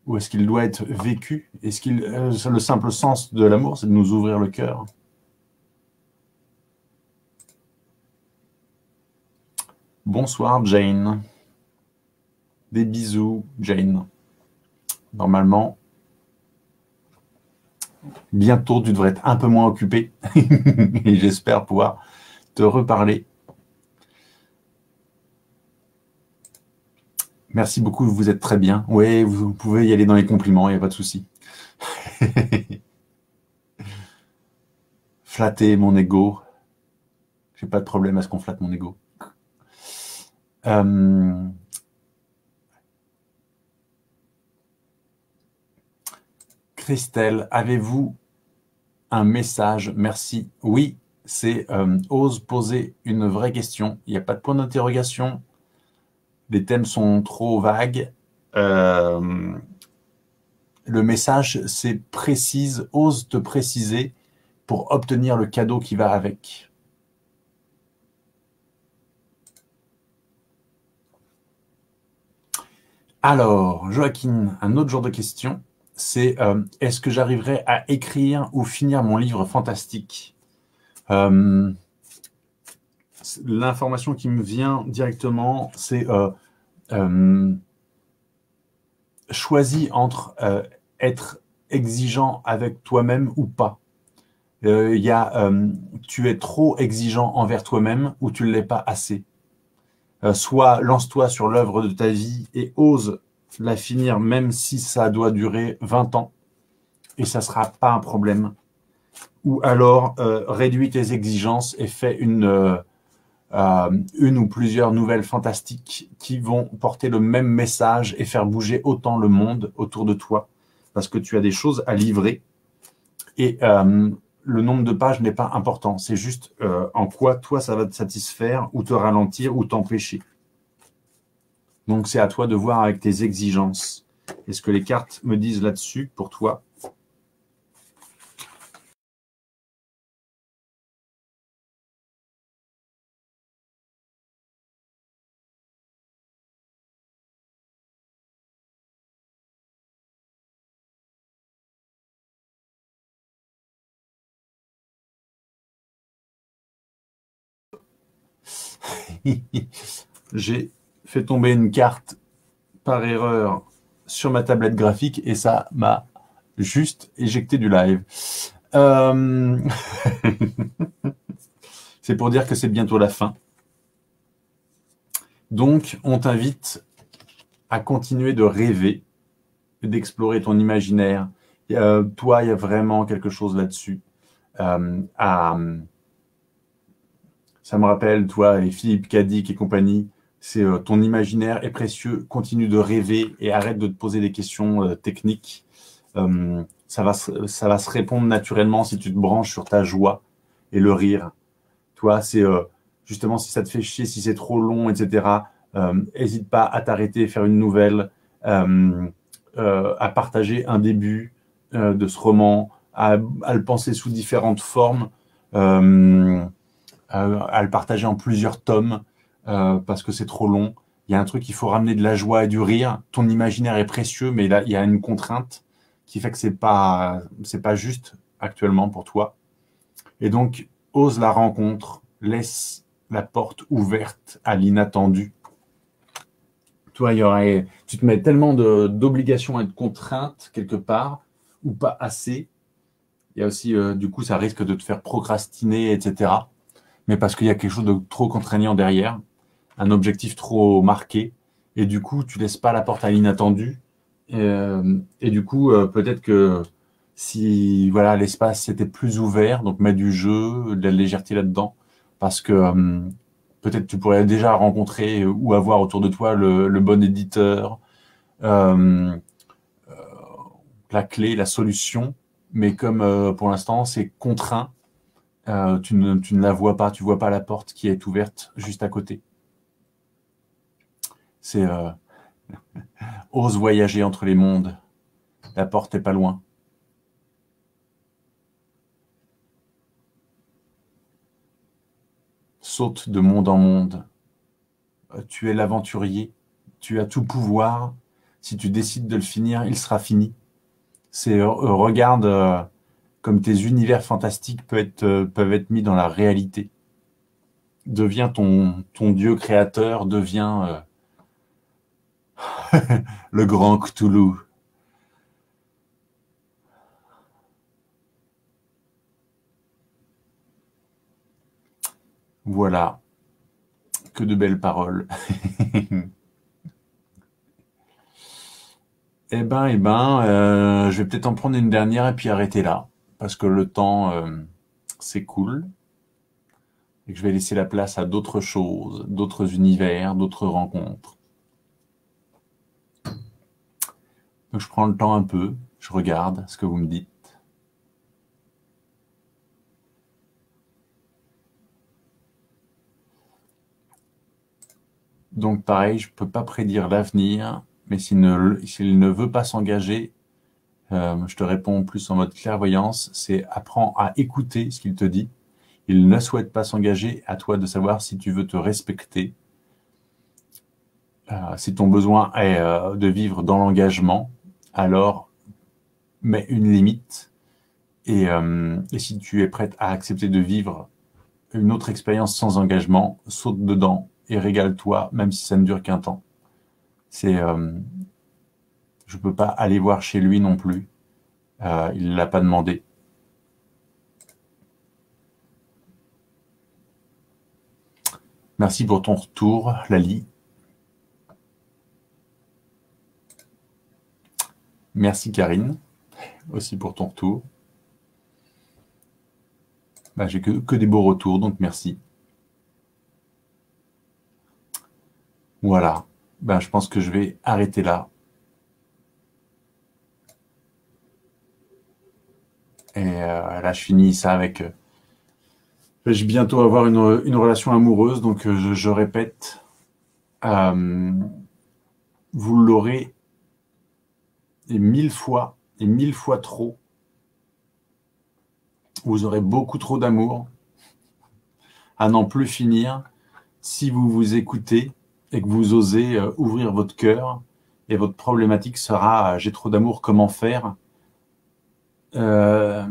Ou est-ce qu'il doit être vécu? Est-ce qu'il euh, le simple sens de l'amour, c'est de nous ouvrir le cœur? Bonsoir Jane. Des bisous Jane. Normalement, bientôt tu devrais être un peu moins occupé [laughs] j'espère pouvoir te reparler Merci beaucoup, vous êtes très bien. Oui, vous pouvez y aller dans les compliments, il n'y a pas de souci. [laughs] Flatter mon ego. J'ai pas de problème à ce qu'on flatte mon ego. Euh, Christelle, avez-vous un message? Merci. Oui, c'est euh, ose poser une vraie question. Il n'y a pas de point d'interrogation les thèmes sont trop vagues. Euh, le message, c'est précise, ose te préciser pour obtenir le cadeau qui va avec. Alors, Joaquin, un autre genre de question, c'est euh, est-ce que j'arriverai à écrire ou finir mon livre fantastique euh, l'information qui me vient directement, c'est euh, choisis entre être exigeant avec toi-même ou pas. Il y a, tu es trop exigeant envers toi-même ou tu ne l'es pas assez. soit lance-toi sur l'œuvre de ta vie et ose la finir même si ça doit durer 20 ans et ça sera pas un problème. Ou alors réduis tes exigences et fais une euh, une ou plusieurs nouvelles fantastiques qui vont porter le même message et faire bouger autant le monde autour de toi, parce que tu as des choses à livrer. Et euh, le nombre de pages n'est pas important. C'est juste euh, en quoi toi ça va te satisfaire ou te ralentir ou t'empêcher. Donc c'est à toi de voir avec tes exigences. Est-ce que les cartes me disent là-dessus pour toi? [laughs] J'ai fait tomber une carte par erreur sur ma tablette graphique et ça m'a juste éjecté du live. Euh, [laughs] c'est pour dire que c'est bientôt la fin. Donc, on t'invite à continuer de rêver, d'explorer ton imaginaire. toi, il y a vraiment quelque chose là-dessus. Euh, ça me rappelle, toi et Philippe Cadic et compagnie, c'est euh, ton imaginaire est précieux, continue de rêver et arrête de te poser des questions euh, techniques. Euh, ça, va, se répondre naturellement si tu te branches sur ta joie et le rire. Toi, c'est justement si ça te fait chier, si c'est trop long, etc. N'hésite pas à t'arrêter, faire une nouvelle, à partager un début de ce roman, à, le penser sous différentes formes, à le partager en plusieurs tomes. Euh, parce que c'est trop long. Il y a un truc, il faut ramener de la joie et du rire. Ton imaginaire est précieux, mais là, il y a une contrainte qui fait que c'est pas, pas juste actuellement pour toi. Et donc, ose la rencontre, laisse la porte ouverte à l'inattendu. Toi, tu te mets tellement d'obligations et de contraintes quelque part, ou pas assez. Il y a aussi, euh, du coup, ça risque de te faire procrastiner, etc. Mais parce qu'il y a quelque chose de trop contraignant derrière un objectif trop marqué. Et du coup, tu laisses pas la porte à l'inattendu. Et, euh, du coup, euh, peut-être que si voilà l'espace était plus ouvert, donc mettre du jeu, de la légèreté là-dedans, parce que euh, peut-être tu pourrais déjà rencontrer ou avoir autour de toi le, le bon éditeur, la clé, la solution, mais comme pour l'instant c'est contraint, tu ne, tu ne la vois pas, tu vois pas la porte qui est ouverte juste à côté. C'est euh, [laughs] ose voyager entre les mondes. La porte est pas loin. Saute de monde en monde. Euh, tu es l'aventurier. Tu as tout pouvoir. Si tu décides de le finir, il sera fini. C'est euh, regarde comme tes univers fantastiques peuvent être, mis dans la réalité. Deviens ton Dieu créateur, deviens [laughs] le grand Cthulhu. Voilà. Que de belles paroles. [laughs] eh ben, eh ben, euh, je vais peut-être en prendre une dernière et puis arrêter là. Parce que le temps, euh, cool. Et que je vais laisser la place à d'autres choses, d'autres univers, d'autres rencontres. Donc je prends le temps un peu, je regarde ce que vous me dites. Donc pareil, je ne peux pas prédire l'avenir, mais s'il ne, veut pas s'engager, euh, je te réponds plus en mode clairvoyance, c'est apprends à écouter ce qu'il te dit. Il ne souhaite pas s'engager, à toi de savoir si tu veux te respecter. Euh, si ton besoin est euh, de vivre dans l'engagement, alors mets une limite. Euh, et, si tu es prête à accepter de vivre une autre expérience sans engagement, saute dedans et régale-toi, même si ça ne dure qu'un temps. C'est, euh, je peux pas aller voir chez lui non plus. Euh, il l'a pas demandé. Merci pour ton retour, Lali. Merci Karine, aussi pour ton retour. Bah, J'ai que, des beaux retours, donc merci. Voilà. Ben, je pense que je vais arrêter là. Et euh, là, je finis ça avec. Euh, je vais bientôt avoir une, relation amoureuse, donc euh, je, répète. vous l'aurez et mille fois et mille fois trop. Vous aurez beaucoup trop d'amour à n'en plus finir si vous vous écoutez et que vous osez ouvrir votre cœur. Et votre problématique sera j'ai trop d'amour, comment faire? Euh,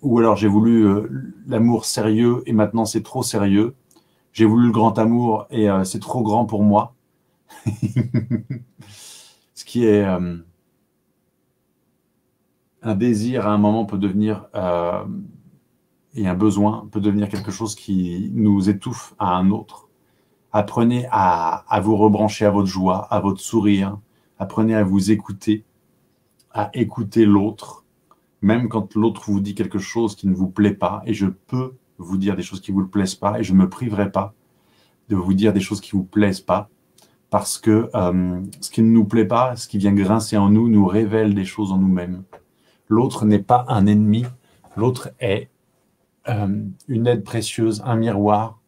ou alors j'ai voulu euh, l'amour sérieux et maintenant c'est trop sérieux. J'ai voulu le grand amour et euh, c'est trop grand pour moi. [laughs] Ce qui est un désir à un moment peut devenir et un besoin peut devenir quelque chose qui nous étouffe à un autre. Apprenez à, à vous rebrancher à votre joie, à votre sourire. Apprenez à vous écouter, à écouter l'autre même quand l'autre vous dit quelque chose qui ne vous plaît pas, et je peux vous dire des choses qui ne vous plaisent pas, et je ne me priverai pas de vous dire des choses qui ne vous plaisent pas, parce que euh, ce qui ne nous plaît pas, ce qui vient grincer en nous, nous révèle des choses en nous-mêmes. L'autre n'est pas un ennemi, l'autre est euh, une aide précieuse, un miroir,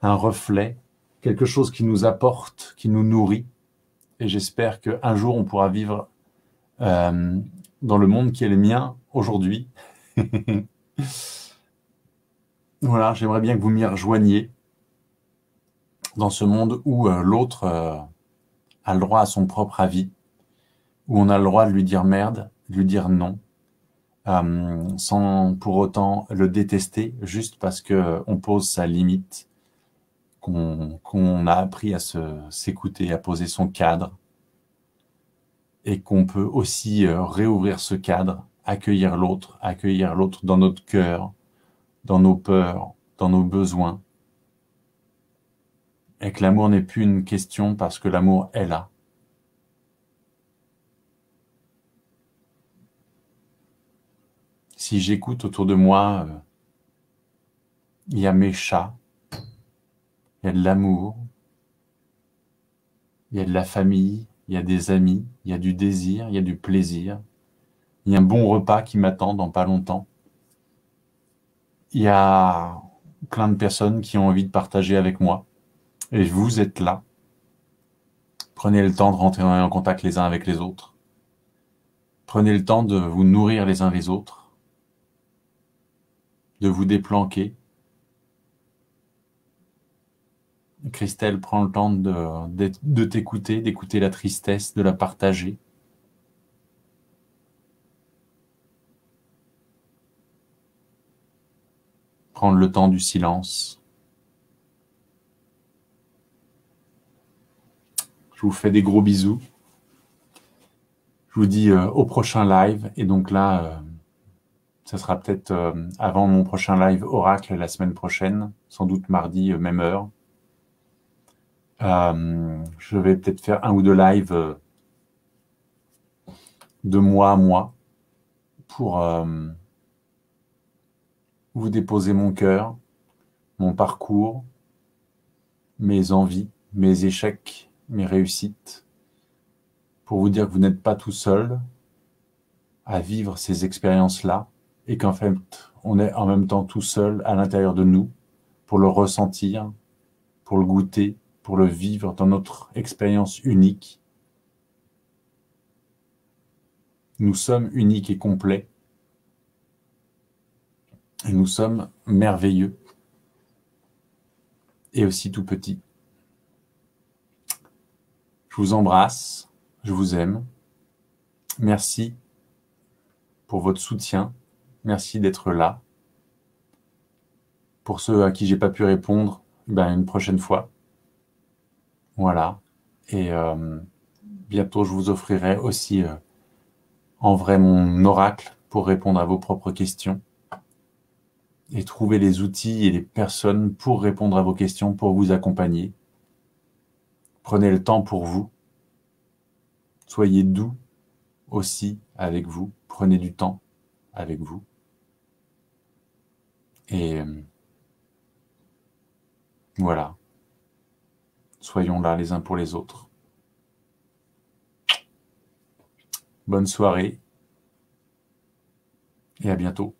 un reflet, quelque chose qui nous apporte, qui nous nourrit. Et j'espère qu'un jour, on pourra vivre euh, dans le monde qui est le mien aujourd'hui. [laughs] voilà, j'aimerais bien que vous m'y rejoigniez dans ce monde où euh, l'autre a le droit à son propre avis, où on a le droit de lui dire merde, de lui dire non, euh, sans pour autant le détester, juste parce que on pose sa limite, qu'on a appris à s'écouter, à poser son cadre, et qu'on peut aussi euh, réouvrir ce cadre, accueillir l'autre, accueillir l'autre dans notre cœur, dans nos peurs, dans nos besoins. Et que l'amour n'est plus une question parce que l'amour est là. Si j'écoute autour de moi, euh, il y a mes chats, il y a de l'amour, il y a de la famille, il y a des amis, il y a du désir, il y a du plaisir. Il y a un bon repas qui m'attend dans pas longtemps. Il y a plein de personnes qui ont envie de partager avec moi. Et vous êtes là. Prenez le temps de rentrer en contact les uns avec les autres. Prenez le temps de vous nourrir les uns les autres, de vous déplanquer, Christelle prend le temps de, de t'écouter, d'écouter la tristesse, de la partager. Prendre le temps du silence. Je vous fais des gros bisous. Je vous dis euh, au prochain live. Et donc là, euh, ça sera peut-être euh, avant mon prochain live Oracle la semaine prochaine, sans doute mardi, même heure. Euh, je vais peut-être faire un ou deux lives euh, de mois à mois pour euh, vous déposer mon cœur, mon parcours, mes envies, mes échecs, mes réussites, pour vous dire que vous n'êtes pas tout seul à vivre ces expériences-là et qu'en fait, on est en même temps tout seul à l'intérieur de nous pour le ressentir, pour le goûter, pour le vivre dans notre expérience unique. Nous sommes uniques et complets. Et nous sommes merveilleux. Et aussi tout petits. Je vous embrasse. Je vous aime. Merci pour votre soutien. Merci d'être là. Pour ceux à qui j'ai pas pu répondre, ben une prochaine fois. Voilà. Et euh, bientôt, je vous offrirai aussi euh, en vrai mon oracle pour répondre à vos propres questions et trouver les outils et les personnes pour répondre à vos questions, pour vous accompagner. Prenez le temps pour vous. Soyez doux aussi avec vous. Prenez du temps avec vous. Et euh, voilà. Soyons là les uns pour les autres. Bonne soirée et à bientôt.